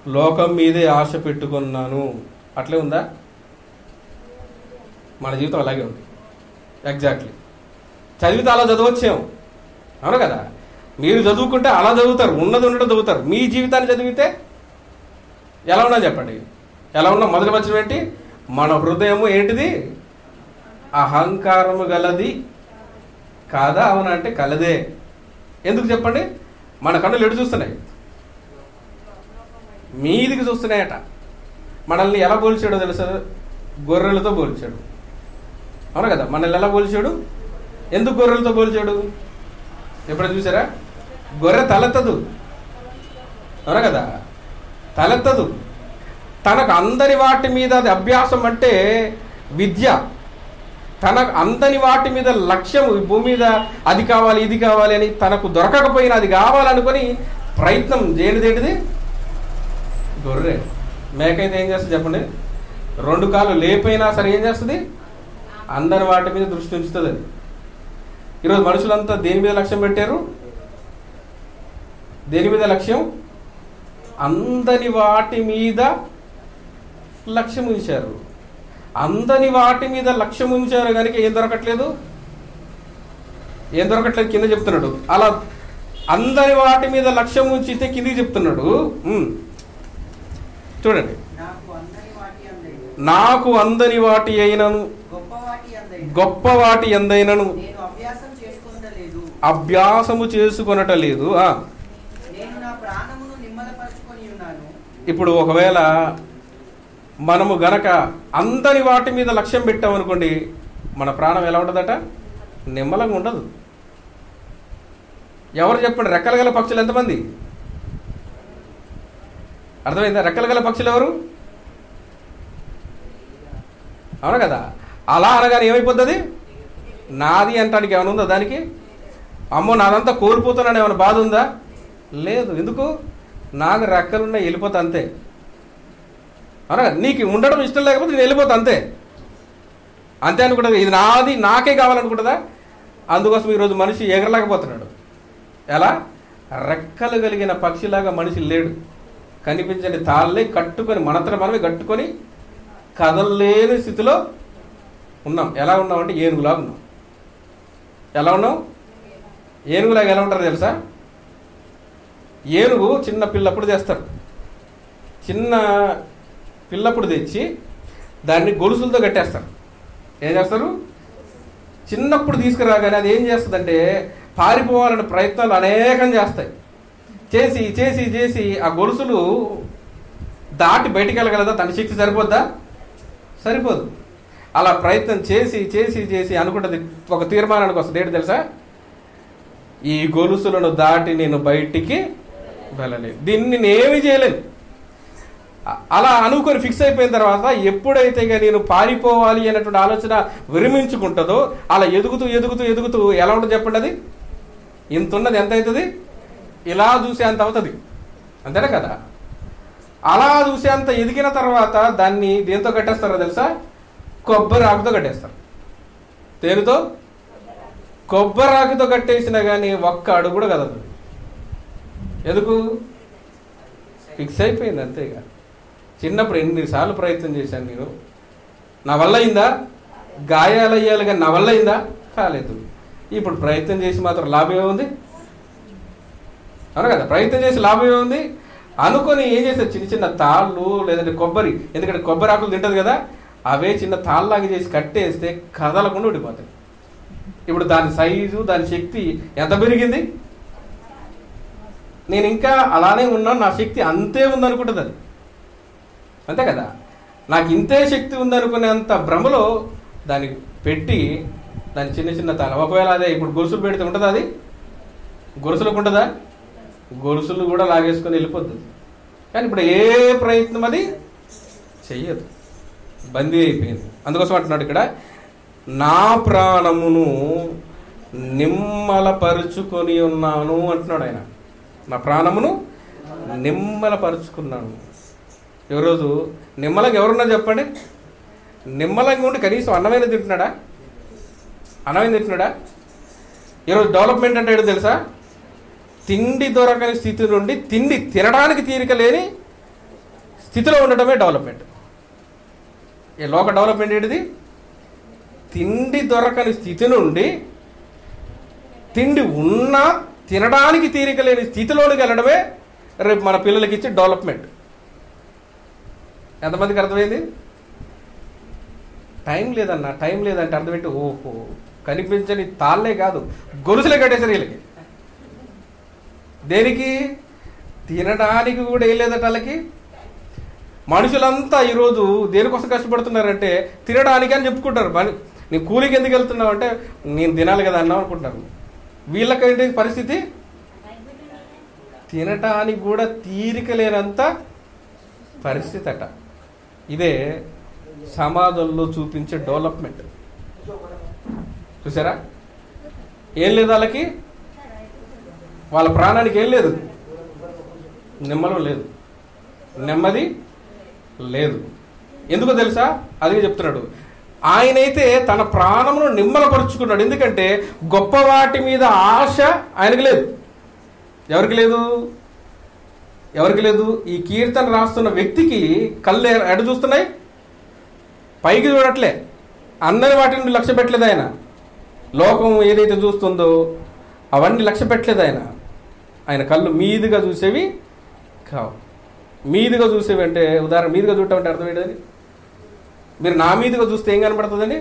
లోకం మీదే ఆశ పెట్టుకున్నాను. అట్లే ఉందా? మన జీవితం అలాగే ఉంది. ఎగ్జాక్ట్లీ చదివితే అలా చదవచ్చేమో. అవును కదా? మీరు చదువుకుంటే అలా చదువుతారు ఉన్నది ఉన్నట్టు చదువుతారు. మీ జీవితాన్ని చదివితే ఎలా ఉన్నా చెప్పండి. ఎలా ఉన్నా మొదటి వచ్చిన ఏంటి? మన హృదయము ఏంటిది? అహంకారము గలది. కాదా అవునా అంటే కలదే. ఎందుకు చెప్పండి? మన కన్నులు ఎటు చూస్తున్నాయి? మీదికి చూస్తున్నాయట. మనల్ని ఎలా పోల్చాడో తెలుసా? గొర్రెలతో పోల్చాడు. అవును కదా? మనల్ని ఎలా పోల్చాడు? ఎందుకు గొర్రెలతో పోల్చాడు? ఎప్పుడైనా చూసారా? గొర్రె తలెత్తదు. అవునా కదా? తలెత్తదు. తనకు అందరి వాటి మీద అది అభ్యాసం అంటే విద్య. తనకు అందని వాటి మీద లక్ష్యం ఈ భూమి మీద అది కావాలి ఇది కావాలి అని తనకు దొరకకపోయినా అది కావాలనుకొని ప్రయత్నం చేయనిదేంటిది గొర్రె. మేకైతే ఏం చేస్తుంది చెప్పండి? రెండు కాళ్ళు లేపోయినా సరే ఏం చేస్తుంది? అందరి వాటి మీద దృష్టి ఉంచుతుంది అది. ఈరోజు మనుషులంతా దేని మీద లక్ష్యం పెట్టారు? దేని మీద లక్ష్యం? అందని వాటి మీద లక్ష్యం ఉంచారు. అందని వాటి మీద లక్ష్యం ఉంచారు కనుక ఏం దొరకట్లేదు? ఏం దొరకట్లేదు? కింద చెప్తున్నాడు. అలా అందరి వాటి మీద లక్ష్యం ఉంచితే కిందికి చెప్తున్నాడు. చూడండి. నాకు అందైన అందని వాటి అయినను. గొప్ప వాటి అందైన ఎందైనను. అభ్యాసము చేసుకొనట లేదు. ఇప్పుడు ఒకవేళ మనము గనక అందని వాటి మీద లక్ష్యం పెట్టామనుకోండి మన ప్రాణం ఎలా ఉంటుందట? నిమ్మలంగా ఉండదు. ఎవరు చెప్పండి రెక్కలు గల పక్షులు ఎంతమంది? అర్థమైందా? రెక్కలు గల పక్షులు ఎవరు? అవును కదా? అలా అనగానే ఏమైపోతుంది? నాది అంటానికి ఏమైనా ఉందా దానికి? అమ్మో నాదంతా కోల్పోతున్నాను ఏమైనా బాధ ఉందా? లేదు. ఎందుకు? నాకు రెక్కలున్నాయి వెళ్ళిపోతా అంతే. అనగా నీకు ఉండడం ఇష్టం లేకపోతే నేను వెళ్ళిపోతా అంతే. అంతే అనుకుంటుంది ఇది నాది నాకే కావాలనుకుంటుందా? అందుకోసం ఈరోజు మనిషి ఎగరలేకపోతున్నాడు. ఎలా? రెక్కలు కలిగిన పక్షిలాగా మనిషి లేడు. కనిపించని తాళ్ళే కట్టుకొని మనంతట మనమే కట్టుకొని కదలలేని స్థితిలో ఉన్నాం. ఎలా ఉన్నామంటే ఏనుగులా ఉన్నాం. ఎలా ఉన్నాం? ఏనుగులాగా ఎలా ఉంటారు తెలుసా? ఏనుగు చిన్న పిల్లప్పుడు చేస్తారు. చిన్న పిల్లప్పుడు తెచ్చి దాన్ని గొలుసులతో కట్టేస్తారు. ఏం చేస్తారు? చిన్నప్పుడు తీసుకురాగానే అది ఏం చేస్తుందంటే పారిపోవాలనే ప్రయత్నాలు అనేకం చేస్తాయి. చేసి చేసి చేసి ఆ గొలుసులు దాటి బయటికి వెళ్ళగలదా? తన శక్తి సరిపోద్దా? సరిపోదు. అలా ప్రయత్నం చేసి చేసి చేసి అనుకుంటుంది ఒక తీర్మానానికి వస్తుంది. ఏంటి తెలుసా? ఈ గొలుసులను దాటి నేను బయటికి వెళ్ళలేదు. దీన్ని నేనేమి చేయలేను. అలా అనుకొని ఫిక్స్ అయిపోయిన తర్వాత ఎప్పుడైతే ఇక నేను పారిపోవాలి అనేటువంటి ఆలోచన విరమించుకుంటుందో అలా ఎదుగుతూ ఎదుగుతూ ఎదుగుతూ ఎలా ఉంటుంది చెప్పండి అది? ఇంత ఉన్నది ఎంత అవుతుంది? ఇలా చూసే అంత అవుతుంది. అంతేనా కదా? అలా చూసే అంత ఎదిగిన తర్వాత దాన్ని దేంతో కట్టేస్తారో తెలుసా? కొబ్బరి ఆకుతో కట్టేస్తారు. తేనెతో? కొబ్బరి ఆకుతో కట్టేసినా కానీ ఒక్క అడుగు కూడా కదదు ఎందుకు? ఫిక్స్ అయిపోయింది అంతేగా చిన్నప్పుడు ఎన్నిసార్లు ప్రయత్నం చేశాను నేను. నా వల్ల అయిందా? గాయాలు అయ్యాలి కానీ నా వల్ల అయిందా? కాలేదు. ఇప్పుడు ప్రయత్నం చేసి మాత్రం లాభం ఏముంది? అవును కదా? ప్రయత్నం చేసి లాభం ఏముంది? అనుకొని ఏం చేస్తారు? చిన్న చిన్న తాళ్ళు లేదంటే కొబ్బరి. ఎందుకంటే కొబ్బరి ఆకులు తింటది కదా. అవే చిన్న తాళ్ళలాగా చేసి కట్టేస్తే కదలకుండా ఉండిపోతాయి. ఇప్పుడు దాని సైజు దాని శక్తి ఎంత పెరిగింది? నేను ఇంకా అలానే ఉన్నాను నా శక్తి అంతే ఉందనుకుంటుంది అది. అంతే కదా? నాకు ఇంతే శక్తి ఉందనుకునేంత భ్రమలో దాన్ని పెట్టి దాని చిన్న చిన్న తల ఒకవేళ అదే ఇప్పుడు గొలుసులు పెడితే ఉంటుందా అది? గొలుసులకు ఉంటుందా? గొలుసులు కూడా లాగేసుకొని వెళ్ళిపోద్ది. కానీ ఇప్పుడు ఏ ప్రయత్నం అది? చెయ్యదు. బందీ అయిపోయింది. అందుకోసం అంటున్నాడు ఇక్కడ నా ప్రాణమును నిమ్మలపరుచుకొని ఉన్నాను అంటున్నాడు ఆయన. నా ప్రాణమును నిమ్మలపరుచుకున్నాను. ఈరోజు నిమ్మలంగా ఎవరున్నా చెప్పండి? నిమ్మలంగా ఉండి కనీసం అన్నమైన తింటున్నాడా? అన్నమైన తింటున్నాడా? ఈరోజు డెవలప్మెంట్ అంటే ఏంటో తెలుసా? తిండి దొరకని స్థితి నుండి తిండి తినడానికి తీరిక లేని స్థితిలో ఉండటమే డెవలప్మెంట్. ఈ లోక డెవలప్మెంట్ ఏంటిది? తిండి దొరకని స్థితి నుండి తిండి ఉన్నా తినడానికి తీరిక లేని స్థితిలోనికి వెళ్ళడమే రేపు మన పిల్లలకి ఇచ్చే డెవలప్మెంట్. ఎంతమందికి అర్థమైంది? టైం లేదన్న టైం లేదంటే అర్థమైతే ఓహో కనిపించని తాళ్ళే కాదు గొలుసులే కట్టేసారు వీళ్ళకి. దేనికి? తినడానికి కూడా ఏం లేదట వాళ్ళకి. మనుషులంతా ఈరోజు దేనికోసం కష్టపడుతున్నారంటే తినడానికి అని చెప్పుకుంటారు. నీ కూలికి ఎందుకు వెళ్తున్నావు అంటే నేను తినాలి కదా అన్నావు అనుకుంటాను వీళ్ళకేంటి పరిస్థితి? తినటానికి కూడా తీరిక లేనంత పరిస్థితి అట ఇదే సమాజంలో చూపించే డెవలప్మెంట్. చూసారా? ఏం లేదు వాళ్ళకి? వాళ్ళ ప్రాణానికి ఏం లేదు. నిమ్మలం లేదు. నెమ్మది లేదు. ఎందుకో తెలుసా? అదే చెప్తున్నాడు. ఆయనైతే తన ప్రాణమును నిమ్మలపరుచుకున్నాడు. ఎందుకంటే గొప్ప వాటి మీద ఆశ ఆయనకి లేదు. ఎవరికి లేదు? ఎవరికి లేదు? ఈ కీర్తన రాస్తున్న వ్యక్తికి కళ్ళు ఎడ చూస్తున్నాయి? పైకి చూడట్లే. అందరి వాటిని లక్ష్య పెట్టలేదు ఆయన. లోకం ఏదైతే చూస్తుందో అవన్నీ లక్ష్య పెట్టలేదు ఆయన. ఆయన కళ్ళు మీదుగా చూసేవి కావు. మీదుగా చూసేవి అంటే ఉదాహరణ మీదుగా చూడటం అంటే అర్థం ఏంటది? మీరు నా మీదుగా చూస్తే ఏం కనబడుతుందండి?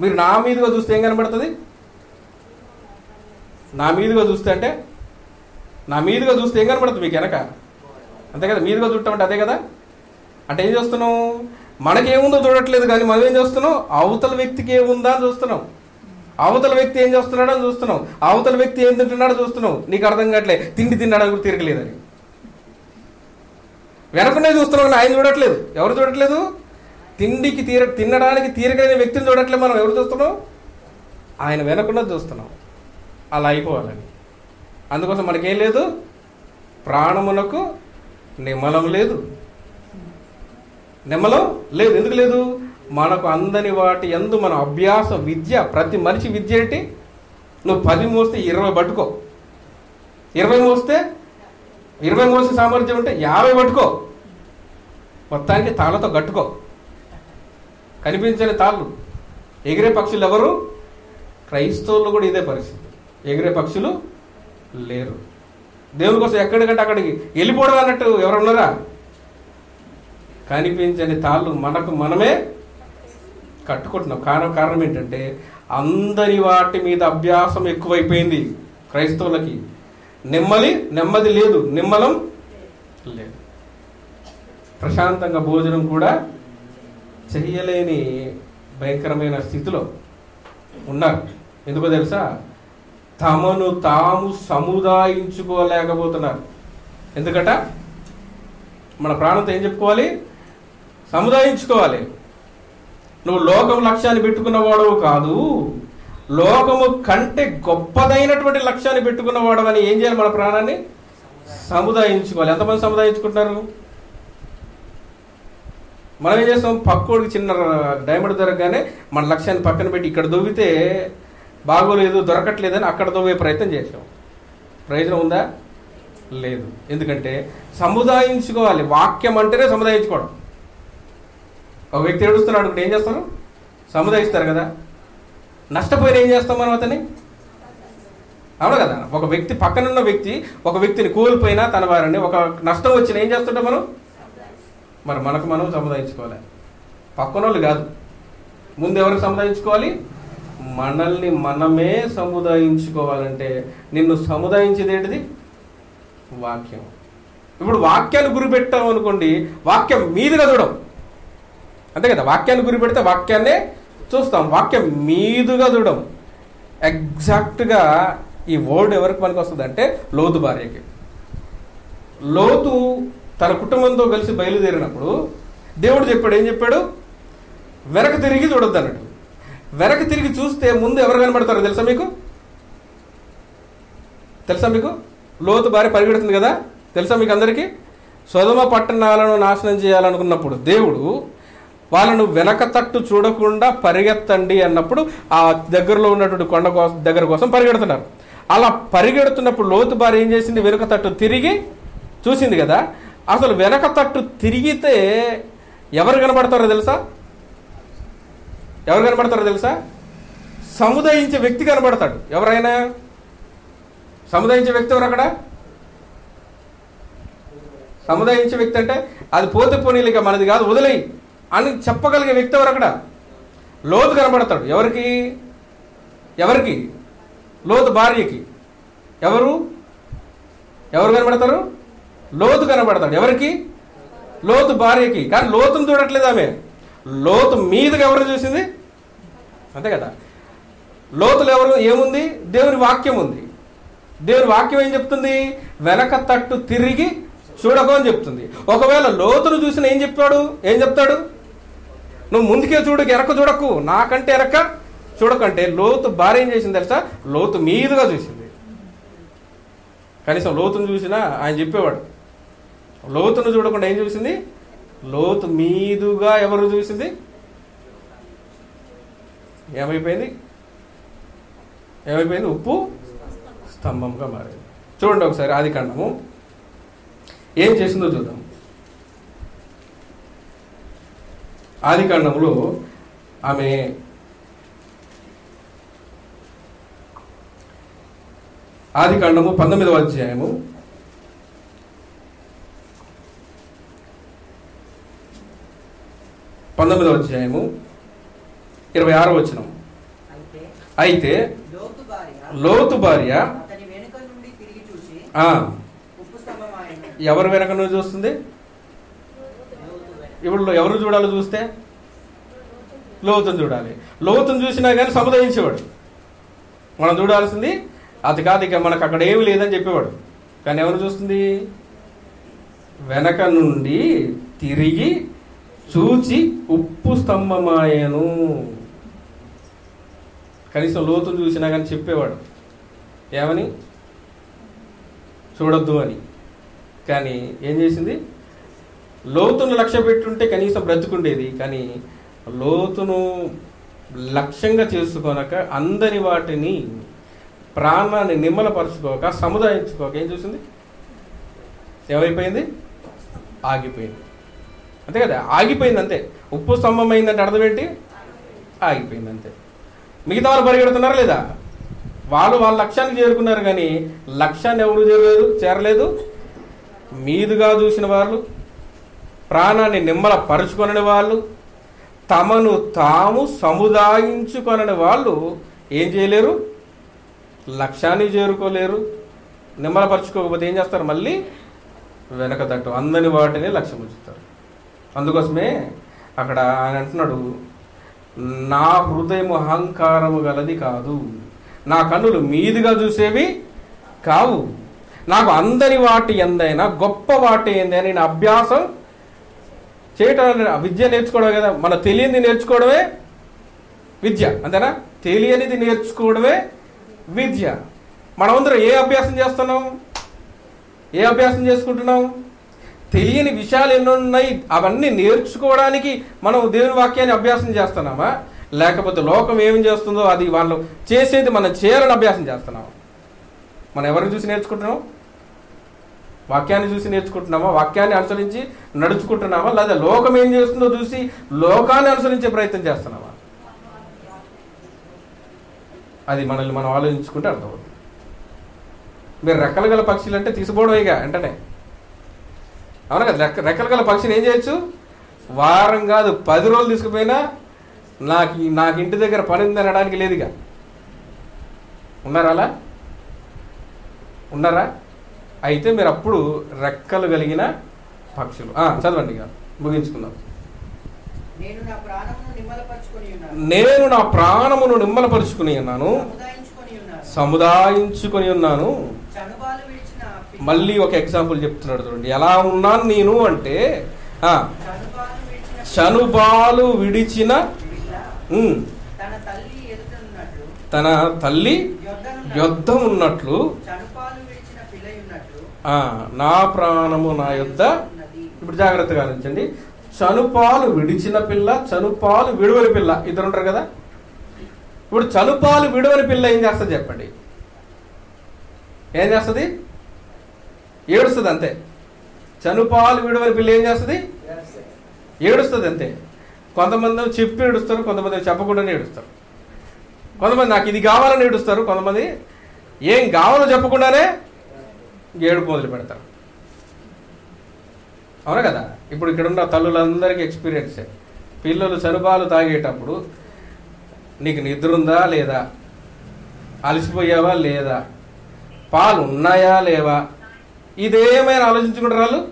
మీరు నా మీదుగా చూస్తే ఏం కనబడుతుంది? నా మీదుగా చూస్తే అంటే నా మీదుగా చూస్తే ఏం కనబడుతుంది మీకు వెనక? అంతే కదా మీదుగా చూడటం అంటే అదే కదా? అంటే ఏం చేస్తున్నావు? మనకేముందో చూడట్లేదు కానీ మనం ఏం చేస్తున్నాం అవతల వ్యక్తికి ఏముందా అని చూస్తున్నాం అవతల వ్యక్తి ఏం చేస్తున్నాడో అని చూస్తున్నాం అవతల వ్యక్తి ఏం తింటున్నాడో చూస్తున్నాం నీకు అర్థం కావట్లే. తిండి తిన్నాడని కూడా తిరగలేదని వెనకనే చూస్తున్నాం ఆయన చూడట్లేదు. ఎవరు చూడట్లేదు? తిండికి తీర తినడానికి తీరికైన వ్యక్తిని చూడట్లేదు మనం. ఎవరు చూస్తున్నాం? ఆయన వెనకున్నది చూస్తున్నాం. అలా అయిపోవాలని అందుకోసం మనకేం లేదు? ప్రాణమునకు నిమ్మలం లేదు. నిమ్మలం లేదు. ఎందుకు లేదు? మనకు అందని వాటి ఎందు మన అభ్యాసం విద్య ప్రతి మనిషి విద్య ఏంటి? నువ్వు పది మోస్తే ఇరవై పట్టుకో. ఇరవై మోస్తే ఇరవై మోసే సామర్థ్యం ఉంటే యాభై పట్టుకో. మొత్తానికి తాళ్ళతో కట్టుకో. కనిపించని తాళ్ళు ఎగిరే పక్షులు ఎవరు? క్రైస్తవులు కూడా ఇదే పరిస్థితి. ఎగిరే పక్షులు లేరు. దేవుని కోసం ఎక్కడికంటే అక్కడికి వెళ్ళిపోవడం అన్నట్టు ఎవరున్నారా కనిపించని తాళ్ళు మనకు మనమే కట్టుకుంటున్నాం. కారణం కారణం ఏంటంటే అందరి వాటి మీద అభ్యాసం ఎక్కువైపోయింది క్రైస్తవులకి. నెమ్మది నెమ్మది లేదు. నిమ్మలం లేదు. ప్రశాంతంగా భోజనం కూడా చెయ్యలేని భయంకరమైన స్థితిలో ఉన్నారు. ఎందుకో తెలుసా? తమను తాము సముదాయించుకోలేకపోతున్నారు. ఎందుకట? మన ప్రాణంతో ఏం చెప్పుకోవాలి? సముదాయించుకోవాలి. నువ్వు లోకం లక్ష్యాన్ని పెట్టుకున్నవాడు కాదు. లోకము కంటే గొప్పదైనటువంటి లక్ష్యాన్ని పెట్టుకున్నవాడు అని ఏం చేయాలి మన ప్రాణాన్ని? సముదాయించుకోవాలి. ఎంతమంది సముదాయించుకుంటున్నారు? మనం ఏం చేస్తాం? పక్కోడికి చిన్న డైమండ్ దొరకగానే మన లక్ష్యాన్ని పక్కన పెట్టి ఇక్కడ దొవ్వితే బాగోలేదు దొరకట్లేదని అక్కడ దొవ్వే ప్రయత్నం చేసాం ప్రయోజనం ఉందా? లేదు. ఎందుకంటే సముదాయించుకోవాలి. వాక్యం అంటేనే సముదాయించుకోవడం. ఒక వ్యక్తి ఏడుస్తున్నాడు అనుకుంటే ఏం చేస్తారు? సముదాయిస్తారు కదా. నష్టపోయిన ఏం చేస్తాం మనం అతని అవును కదా? ఒక వ్యక్తి పక్కనున్న వ్యక్తి ఒక వ్యక్తిని కోల్పోయినా తన వారిని ఒక నష్టం వచ్చిన ఏం చేస్తుంటాం మనం? మరి మనకు మనం సంపాదించుకోవాలి పక్కనోళ్ళు కాదు. ముందు ఎవరికి సముదాయించుకోవాలి? మనల్ని మనమే సముదాయించుకోవాలంటే నిన్ను సముదాయించేది ఏంటిది? వాక్యం. ఇప్పుడు వాక్యాన్ని గురిపెట్టాం అనుకోండి వాక్యం మీదుగా చూడం. అంతే కదా వాక్యాన్ని గురిపెడితే వాక్యాన్నే చూస్తాం. వాక్యం మీదుగా చూడం. ఎగ్జాక్ట్గా ఈ వర్డ్ ఎవరికి పనికి వస్తుంది అంటే లోతు భార్యకి. లోతు తన కుటుంబంతో కలిసి బయలుదేరినప్పుడు దేవుడు చెప్పాడు ఏం చెప్పాడు? వెనక తిరిగి చూడొద్దు అన్నాడు. వెనక తిరిగి చూస్తే ముందు ఎవరు కనబడతారో తెలుసా మీకు? తెలుసా మీకు? లోతు భార్య పరిగెడుతుంది కదా? తెలుసా మీకు అందరికీ? సొదమ పట్టణాలను నాశనం చేయాలనుకున్నప్పుడు దేవుడు వాళ్ళను వెనక తట్టు చూడకుండా పరిగెత్తండి అన్నప్పుడు ఆ దగ్గరలో ఉన్నటువంటి కొండ కోసం దగ్గర కోసం పరిగెడుతున్నారు. అలా పరిగెడుతున్నప్పుడు లోతు భార్య ఏం చేసింది? వెనుక తట్టు తిరిగి చూసింది కదా? అసలు వెనక తట్టు తిరిగితే ఎవరు కనబడతారో తెలుసా? ఎవరు కనబడతారో తెలుసా? సముదాయించే వ్యక్తి కనబడతాడు. ఎవరైనా? సముదాయించే వ్యక్తి ఎవరు అక్కడ? సముదాయించే వ్యక్తి అంటే అది పోతే పోనీలిక మనది కాదు వదిలేయి అని చెప్పగలిగే వ్యక్తి ఎవరు అక్కడ? లోతు కనబడతాడు. ఎవరికి? ఎవరికి? లోతు భార్యకి. ఎవరు? ఎవరు కనబడతారు? లోతు కనబడతాడు. ఎవరికి? లోతు భార్యకి. కానీ లోతును చూడట్లేదు ఆమె. లోతు మీదుగా ఎవరు చూసింది? అంతే కదా. లోతులు ఎవరు? ఏముంది? దేవుని వాక్యం ఉంది. దేవుని వాక్యం ఏం చెప్తుంది? వెనక తట్టు తిరిగి చూడకు అని చెప్తుంది. ఒకవేళ లోతును చూసిన ఏం చెప్పాడు ఏం చెప్తాడు? నువ్వు ముందుకే చూడు ఎరక చూడకు. నాకంటే ఎరక చూడకంటే లోతు భార్య ఏం చేసింది తెలుసా? లోతు మీదుగా చూసింది. కనీసం లోతును చూసినా ఆయన చెప్పేవాడు. లోతును చూడకుండా ఏం చూసింది? లోతు మీదుగా ఎవరు చూసింది? ఏమైపోయింది? ఏమైపోయింది? ఉప్పు స్తంభంగా మారింది. చూడండి ఒకసారి ఆది కాండము ఏం చేసిందో చూద్దాం. ఆది కాండములో ఆమె ఆది కాండము పంతొమ్మిదవ అధ్యాయము పంతొమ్మిదవ అధ్యాయము ఇరవై ఆరో వచనం. అయితే లోతు భార్య నుండి ఎవరు వెనక నువ్వు చూస్తుంది? ఇప్పుడు ఎవరు చూడాలో చూస్తే? లోతును చూడాలి. లోతును చూసినా కానీ సముదాయించేవాడు. మనం చూడాల్సింది అది కాదు ఇక మనకు అక్కడ ఏమి లేదని చెప్పేవాడు. కానీ ఎవరు చూస్తుంది? వెనక నుండి తిరిగి చూచి ఉప్పు స్తంభమాయను. కనీసం లోతును చూసినా కానీ చెప్పేవాడు. ఏమని? చూడొద్దు అని. కానీ ఏం చేసింది? లోతును లక్ష్య పెట్టుంటే కనీసం బ్రతుకుండేది. కానీ లోతును లక్ష్యంగా చేసుకోనక అందని వాటిని ప్రాణాన్ని నిమ్మలపరుచుకోక సముదాయించుకోక ఏం చూసింది? ఏమైపోయింది? ఆగిపోయింది. అంతే కదా? ఆగిపోయింది అంతే. ఉప్పు స్తంభం అయిందంటే అర్థం ఏంటి? ఆగిపోయింది అంతే. మిగతా వాళ్ళు పరిగెడుతున్నారా లేదా? వాళ్ళు వాళ్ళ లక్ష్యాన్ని చేరుకున్నారు కానీ లక్ష్యాన్ని ఎవరు చేరలేదు? చేరలేదు. మీదుగా చూసిన వాళ్ళు ప్రాణాన్ని నిమ్మల పరుచుకొనని వాళ్ళు తమను తాము సముదాయించుకొనని వాళ్ళు ఏం చేయలేరు? లక్ష్యాన్ని చేరుకోలేరు. నిమ్మలపరుచుకోకపోతే ఏం చేస్తారు? మళ్ళీ వెనకదట్టు అందని వాటిని లక్ష్యం ఉంచుతారు. అందుకోసమే అక్కడ ఆయన అంటున్నాడు నా హృదయం అహంకారము గలది కాదు. నా కన్నులు మీదుగా చూసేవి కావు. నాకు అందరి వాటి ఎందైనా గొప్ప వాటి ఏందైనా నేను అభ్యాసం చేయటం విద్య నేర్చుకోవడం కదా. మన తెలియనిది నేర్చుకోవడమే విద్య అంతేనా? తెలియనిది నేర్చుకోవడమే విద్య. మనమందరం ఏ అభ్యాసం చేస్తున్నాం? ఏ అభ్యాసం చేసుకుంటున్నాం? తెలియని విషయాలు ఎన్నో ఉన్నాయి అవన్నీ నేర్చుకోవడానికి మనం దేవుని వాక్యాన్ని అభ్యాసం చేస్తున్నామా? లేకపోతే లోకం ఏం చేస్తుందో అది వాళ్ళు చేసేది మనం చేయాలని అభ్యాసం చేస్తున్నామా? మనం ఎవరిని చూసి నేర్చుకుంటున్నాం? వాక్యాన్ని చూసి నేర్చుకుంటున్నామా? వాక్యాన్ని అనుసరించి నడుచుకుంటున్నామా? లేదా లోకం ఏం చేస్తుందో చూసి లోకాన్ని అనుసరించే ప్రయత్నం చేస్తున్నామా? అది మనల్ని మనం ఆలోచించుకుంటే అర్థమవుతుంది. మీరు రెక్కలు గల పక్షులు అంటే తీసుకోవడమేగా వెంటనే. అవునా కదా? రెక్క రెక్కలు గల పక్షిని ఏం చేయొచ్చు? వారం కాదు పది రోజులు తీసుకుపోయినా నాకు నాకు ఇంటి దగ్గర పని ఉంది అనడానికి లేదుగా ఉన్నారా అలా? ఉన్నారా? అయితే మీరు అప్పుడు రెక్కలు కలిగిన పక్షులు. చదవండి ఇక. ముగించుకుందాం. నేను నా ప్రాణమును నిమ్మలపరుచుకొని ఉన్నాను. నేను నా ప్రాణమును నిమ్మలపరుచుకుని ఉన్నాను. సముదాయించుకొని ఉన్నాను సముదాయించుకొని ఉన్నాను చనుబాలు విడిచిన పిల్ల- మళ్ళీ ఒక ఎగ్జాంపుల్ చెప్తున్నాడు చూడండి. ఎలా ఉన్నాను నేను అంటే శనుబాలు విడిచిన తన తల్లి యుద్ధం ఉన్నట్లు నా ప్రాణము నా యుద్ధ ఇప్పుడు జాగ్రత్తగా ఆలోచించండి. చనుపాలు విడిచిన పిల్ల చనుపాలు విడువని పిల్ల ఇద్దరు ఉంటారు కదా? ఇప్పుడు చనుపాలు విడువని పిల్ల ఏం చేస్తుంది చెప్పండి? ఏం చేస్తుంది? ఏడుస్తుంది అంతే చనుపాలు విడువని పిల్ల ఏం చేస్తుంది? ఏడుస్తుంది అంతే కొంతమంది చెప్పి ఏడుస్తారు కొంతమంది చెప్పకుండానే ఏడుస్తారు. కొంతమంది నాకు ఇది కావాలని ఏడుస్తారు కొంతమంది ఏం కావాలో చెప్పకుండానే ఏడుపు మొదలు పెడతారు. అవునా కదా? ఇప్పుడు ఇక్కడ ఉన్న తల్లులందరికీ ఎక్స్పీరియన్సే. పిల్లలు చనుపాలు తాగేటప్పుడు నీకు నిద్ర ఉందా లేదా? అలసిపోయావా లేదా? పాలు ఉన్నాయా లేవా? ఇదేమైనా ఆలోచించుకుంటారు వాళ్ళు?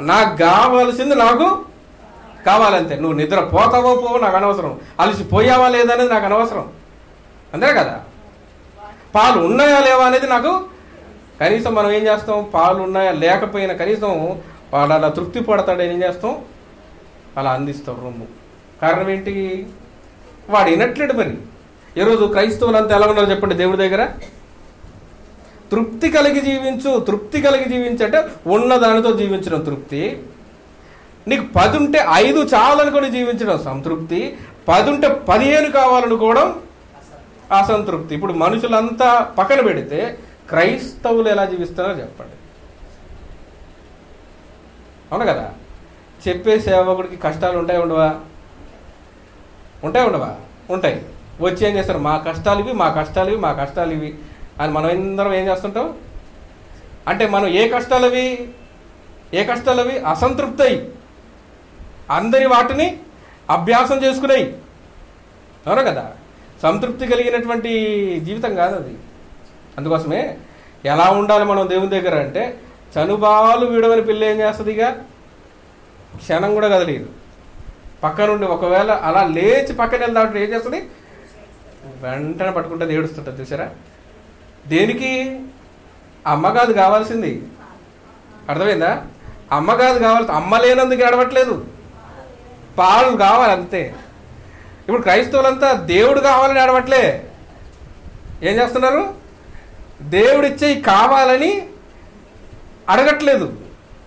నాకు కావాల్సింది నాకు కావాలంతే. నువ్వు నిద్ర పోతావో పోవో నాకు అనవసరం. అలసిపోయావా లేదా అనేది నాకు అనవసరం. అంతే కదా? పాలు ఉన్నాయా లేవా అనేది నాకు కనీసం మనం ఏం చేస్తాం? పాలు ఉన్నాయా లేకపోయినా కనీసం వాడు అలా తృప్తి పడతాడు ఏం చేస్తాం? అలా అందిస్తాం రొమ్ము కారణం ఏంటి? వాడు వినట్లేడు మరి. ఈరోజు క్రైస్తవులంతా ఎలా ఉన్నారు చెప్పండి దేవుడి దగ్గర? తృప్తి కలిగి జీవించు తృప్తి కలిగి జీవించంటే ఉన్న దానితో జీవించడం తృప్తి. నీకు పది ఉంటే ఐదు చాలనుకొని జీవించడం సంతృప్తి. పది ఉంటే పదిహేను కావాలనుకోవడం అసంతృప్తి. ఇప్పుడు మనుషులంతా పక్కన పెడితే క్రైస్తవులు ఎలా జీవిస్తారో చెప్పండి. అవును కదా? చెప్పే సేవకుడికి కష్టాలు ఉంటాయి ఉండవా? ఉంటాయి ఉండవా? ఉంటాయి. వచ్చి ఏం చేస్తారు? మా కష్టాలు ఇవి మా కష్టాలు ఇవి మా కష్టాలు ఇవి. అని మనం అందరం ఏం చేస్తుంటాం? అంటే మనం ఏ కష్టాలు ఏ కష్టాలవి అసంతృప్తయి అసంతృప్తి అందరి వాటిని అభ్యాసం చేసుకున్నాయి అవునా కదా? సంతృప్తి కలిగినటువంటి జీవితం కాదు అది. అందుకోసమే ఎలా ఉండాలి మనం దేవుని దగ్గర అంటే చనుబాలు వీడమని పిల్ల ఏం చేస్తుంది ఇక క్షణం కూడా కదలేదు. పక్క నుండి ఒకవేళ అలా లేచి పక్కన వెళ్దాం ఏం చేస్తుంది? వెంటనే పట్టుకుంటుంది ఏడుస్తుంటుంది చూసారా? దేనికి? అమ్మ కాదు కావాల్సింది. అర్థమైందా? అమ్మ కాదు కావాల్సి అమ్మ లేనందుకు ఏడవట్లేదు. పాలు కావాలి అంతే ఇప్పుడు క్రైస్తవులంతా దేవుడు కావాలని అడవట్లే ఏం చేస్తున్నారు? దేవుడిచ్చేవి కావాలని అడగట్లేదు.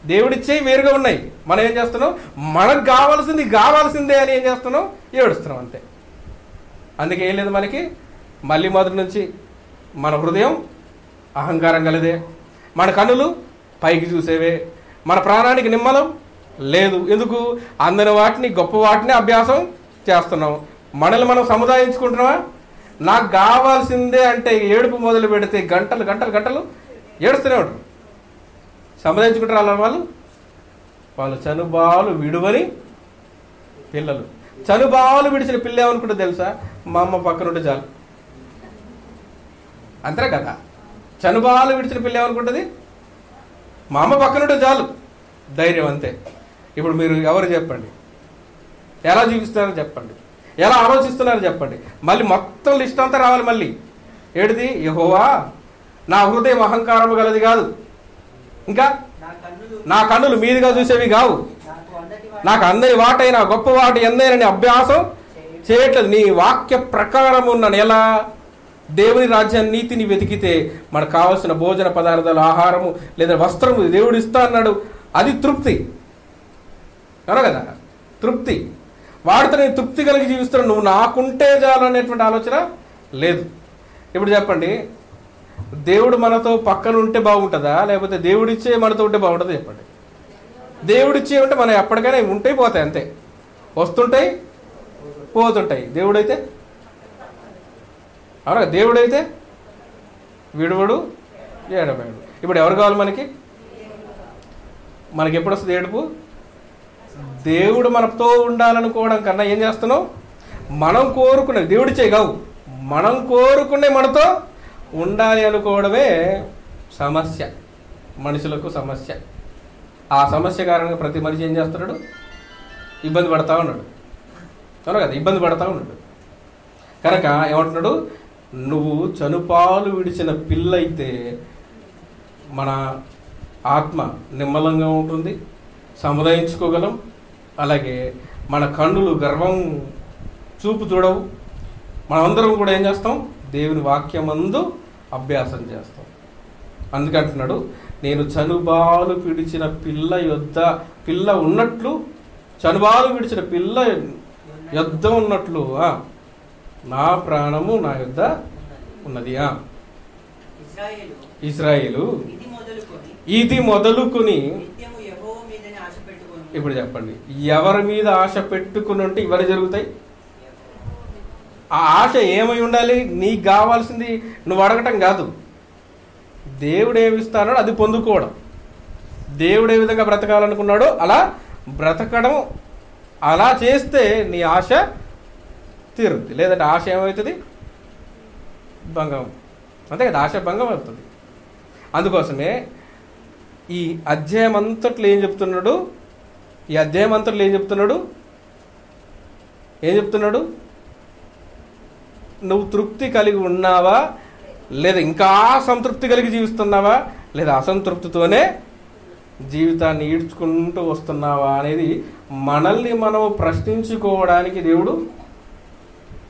దేవుడిచ్చేవి వేరుగా ఉన్నాయి. మనం ఏం చేస్తున్నాం? మనకు కావాల్సింది కావాల్సిందే అని ఏం చేస్తున్నాం? ఏడుస్తున్నాం అంతే. అందుకే ఏం లేదు మనకి? మళ్ళీ మొదటి నుంచి మన హృదయం అహంకారం కలదే. మన కన్నులు పైకి చూసేవే. మన ప్రాణానికి నిమ్మలం లేదు. ఎందుకు? అందని వాటిని గొప్ప వాటిని అభ్యాసం చేస్తున్నాం. మనల్ని మనం సముదాయించుకుంటున్నావా నాకు కావాల్సిందే అంటే ఏడుపు మొదలు పెడితే గంటలు గంటలు గంటలు ఏడుస్తూనే ఉంటారు. సముదాయించుకుంటారు వాళ్ళు? వాళ్ళు చనుబాలు విడువని పిల్లలు. చనుబాలు విడిచిన పిల్ల ఏమనుకుంటే తెలుసా? మా అమ్మ పక్కన ఉంటే చాలు. అంతే కదా? చనుబాలు విడిచిన పిల్ల ఏమనుకుంటుంది? మా అమ్మ పక్కనుంటే చాలు. ధైర్యం అంతే. ఇప్పుడు మీరు ఎవరు చెప్పండి? ఎలా జీవిస్తున్నారో చెప్పండి. ఎలా ఆలోచిస్తున్నారో చెప్పండి. మళ్ళీ మొత్తం లిస్ట్ అంతా రావాలి మళ్ళీ. ఏడిది? యహోవా నా హృదయం అహంకారము గలది కాదు. ఇంకా? నా కన్నులు మీదుగా చూసేవి కావు. నాకు అందరి వాటైనా గొప్ప వాటి ఎందైనా అభ్యాసం చేయట్లేదు. నీ వాక్య ప్రకారం ఉన్నాను. ఎలా? దేవుని రాజ్యాన్ని నీతిని వెతికితే మనకు కావలసిన భోజన పదార్థాలు ఆహారము లేదా వస్త్రము దేవుడు ఇస్తా అన్నాడు. అది తృప్తి. అవునా కదా? తృప్తి. వాడితో నేను తృప్తి కలిగి జీవిస్తున్నాను నువ్వు నాకుంటే చాలనేటువంటి ఆలోచన లేదు. ఇప్పుడు చెప్పండి. దేవుడు మనతో పక్కన ఉంటే బాగుంటుందా? లేకపోతే దేవుడిచ్చే మనతో ఉంటే బాగుంటుందా చెప్పండి. దేవుడిచ్చే ఉంటే మనం ఎప్పటికైనా ఉంటాయి పోతాయి అంతే. వస్తుంటాయి పోతుంటాయి. దేవుడైతే అవునా? దేవుడైతే విడువడు ఏడబాడు ఇప్పుడు ఎవరు కావాలి మనకి? మనకి ఎప్పుడు వస్తుంది ఏడుపు? దేవుడు మనతో ఉండాలనుకోవడం కన్నా ఏం చేస్తున్నాం మనం కోరుకునే దేవుడి చేయగావు మనం కోరుకునే మనతో ఉండాలి అనుకోవడమే సమస్య మనుషులకు సమస్య. ఆ సమస్య కారణంగా ప్రతి మనిషి ఏం చేస్తున్నాడు? ఇబ్బంది పడతా ఉన్నాడు. అవును కదా? ఇబ్బంది పడతా ఉన్నాడు. కనుక ఏమంటున్నాడు? నువ్వు చనుపాలు విడిచిన పిల్ల అయితే మన ఆత్మ నిమ్మలంగా ఉంటుంది సముదాయించుకోగలం అలాగే మన కన్నులు గర్వం చూపు చూడవు. మనమందరం కూడా ఏం చేస్తాం? దేవుని వాక్యమందు అభ్యాసం చేస్తాం. అందుకంటున్నాడు నేను చనుబాలు పిడిచిన పిల్ల యొద్ద పిల్ల ఉన్నట్లు చనుబాలు విడిచిన పిల్ల యొద్ద ఉన్నట్లు నా ప్రాణము నా యొద్ద ఉన్నది. ఆ. ఇజ్రాయేలు ఇస్రాయేలు ఇది మొదలుకొని ఇప్పుడు చెప్పండి. ఎవరి మీద ఆశ పెట్టుకుని ఉంటే ఇవన్నీ జరుగుతాయి? ఆ ఆశ ఏమై ఉండాలి? నీకు కావాల్సింది నువ్వు అడగటం కాదు. దేవుడు ఏమి ఇస్తాడో అది పొందుకోవడం. దేవుడు ఏ విధంగా బ్రతకాలనుకున్నాడో అలా బ్రతకడం. అలా చేస్తే నీ ఆశ తీరుద్ది. లేదంటే ఆశ ఏమవుతుంది? భంగం. అంతే కదా ఆశ భంగం అవుతుంది. అందుకోసమే ఈ అధ్యాయం అంతట్లో ఏం చెప్తున్నాడు? ఈ అధ్యాయం అంతట్లో ఏం చెప్తున్నాడు? ఏం చెప్తున్నాడు? నువ్వు తృప్తి కలిగి ఉన్నావా? లేదా ఇంకా సంతృప్తి కలిగి జీవిస్తున్నావా? లేదా అసంతృప్తితోనే జీవితాన్ని ఈడ్చుకుంటూ వస్తున్నావా అనేది మనల్ని మనం ప్రశ్నించుకోవడానికి దేవుడు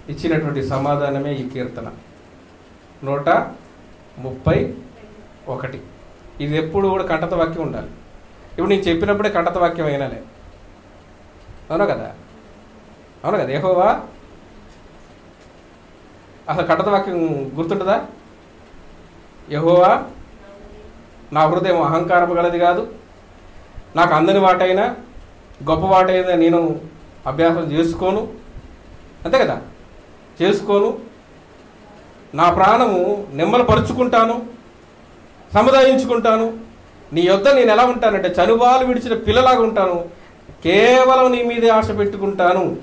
ఇచ్చినటువంటి సమాధానమే ఈ కీర్తన. నూట ముప్పై ఒకటి. ఇది ఎప్పుడు కూడా కంటత వాక్యం ఉండాలి. ఇప్పుడు నేను చెప్పినప్పుడే కంటత వాక్యం అయినాలే. అవునా కదా? అవునా కదా? ఏహోవా అసలు కంటత వాక్యం గుర్తుంటుందా? యహోవా? నా హృదయం అహంకారం గలది కాదు. నాకు అందని వాటైనా గొప్ప వాటైనా నేను అభ్యాసం చేసుకోను. అంతే కదా? చేసుకోను. నా ప్రాణము నిమ్మలపరుచుకుంటాను సముదాయించుకుంటాను. నీ యొద్ద నేను ఎలా ఉంటానంటే చనుబాలు విడిచిన పిల్లలాగా ఉంటాను. కేవలం నీ మీదే ఆశ పెట్టుకుంటాను.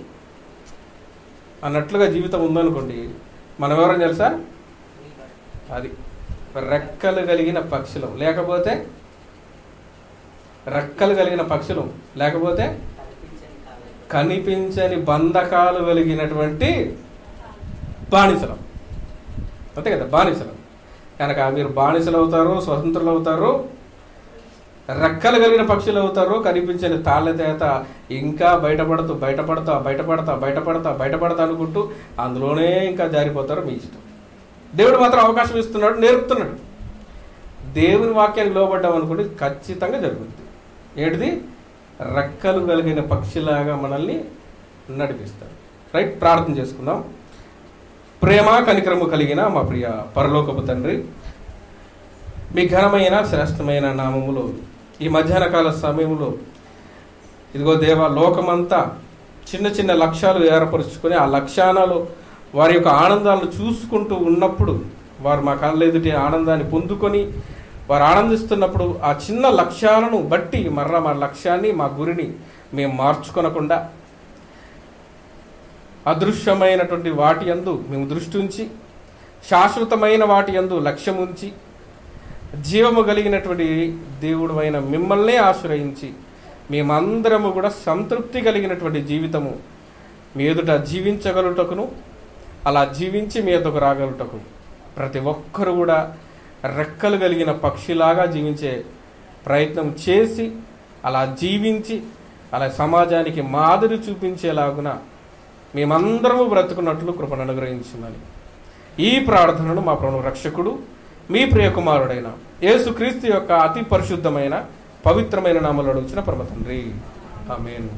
అన్నట్లుగా జీవితం ఉందనుకోండి. మనం ఎవరని తెలుసా? అది. రెక్కలు కలిగిన పక్షులం. లేకపోతే రెక్కలు కలిగిన పక్షులం. లేకపోతే కనిపించని బంధకాలు కలిగినటువంటి బానిసలం. అంతే కదా బానిసలం. కనుక మీరు బానిసలు అవుతారు స్వతంత్రులు అవుతారు రెక్కలు కలిగిన పక్షులు అవుతారు కనిపించని తాళ్ళ చేత ఇంకా బయటపడుతూ బయటపడతా బయటపడతా బయటపడతా బయటపడతా అనుకుంటూ అందులోనే ఇంకా జారిపోతారు మీ ఇష్టం. దేవుడు మాత్రం అవకాశం ఇస్తున్నాడు నేర్పుతున్నాడు. దేవుని వాక్యానికి లోబడ్డాం అనుకుంటే ఖచ్చితంగా జరుగుతుంది ఏంటిది? రెక్కలు కలిగిన పక్షిలాగా మనల్ని నడిపిస్తాడు రైట్? ప్రార్థన చేసుకుందాం. ప్రేమ కనికరము కలిగిన మా ప్రియ పరలోకపు తండ్రి మీ ఘనమైన శ్రేష్టమైన నామములో ఈ మధ్యాహ్న కాల సమయంలో ఇదిగో దేవ లోకమంతా చిన్న చిన్న లక్ష్యాలు ఏర్పరుచుకొని ఆ లక్ష్యాలలో వారి యొక్క ఆనందాలను చూసుకుంటూ ఉన్నప్పుడు వారు మా కళ్ళ ఎదుటి ఆనందాన్ని పొందుకొని వారు ఆనందిస్తున్నప్పుడు ఆ చిన్న లక్ష్యాలను బట్టి మర్రా మా లక్ష్యాన్ని మా గురిని మేము మార్చుకొనకుండా అదృశ్యమైనటువంటి వాటి యందు మేము దృష్టి ఉంచి శాశ్వతమైన వాటి యందు లక్ష్యం ఉంచి జీవము కలిగినటువంటి దేవుడు అయిన మిమ్మల్నే ఆశ్రయించి మేమందరము కూడా సంతృప్తి కలిగినటువంటి జీవితము మీ ఎదుట జీవించగలుగుటకును అలా జీవించి మీ ఎదుకు రాగలుటకు ప్రతి ఒక్కరు కూడా రెక్కలు కలిగిన పక్షిలాగా జీవించే ప్రయత్నం చేసి అలా జీవించి అలా సమాజానికి మాదిరి చూపించేలాగున మేమందరము బ్రతుకున్నట్లు కృపను అనుగ్రహించమని. ఈ ప్రార్థనను మా ప్రభు రక్షకుడు మీ ప్రియకుమారుడైన యేసుక్రీస్తు యొక్క అతి పరిశుద్ధమైన పవిత్రమైన నామలు అడుగుచిన పరమ తండ్రి. ఆమేన్.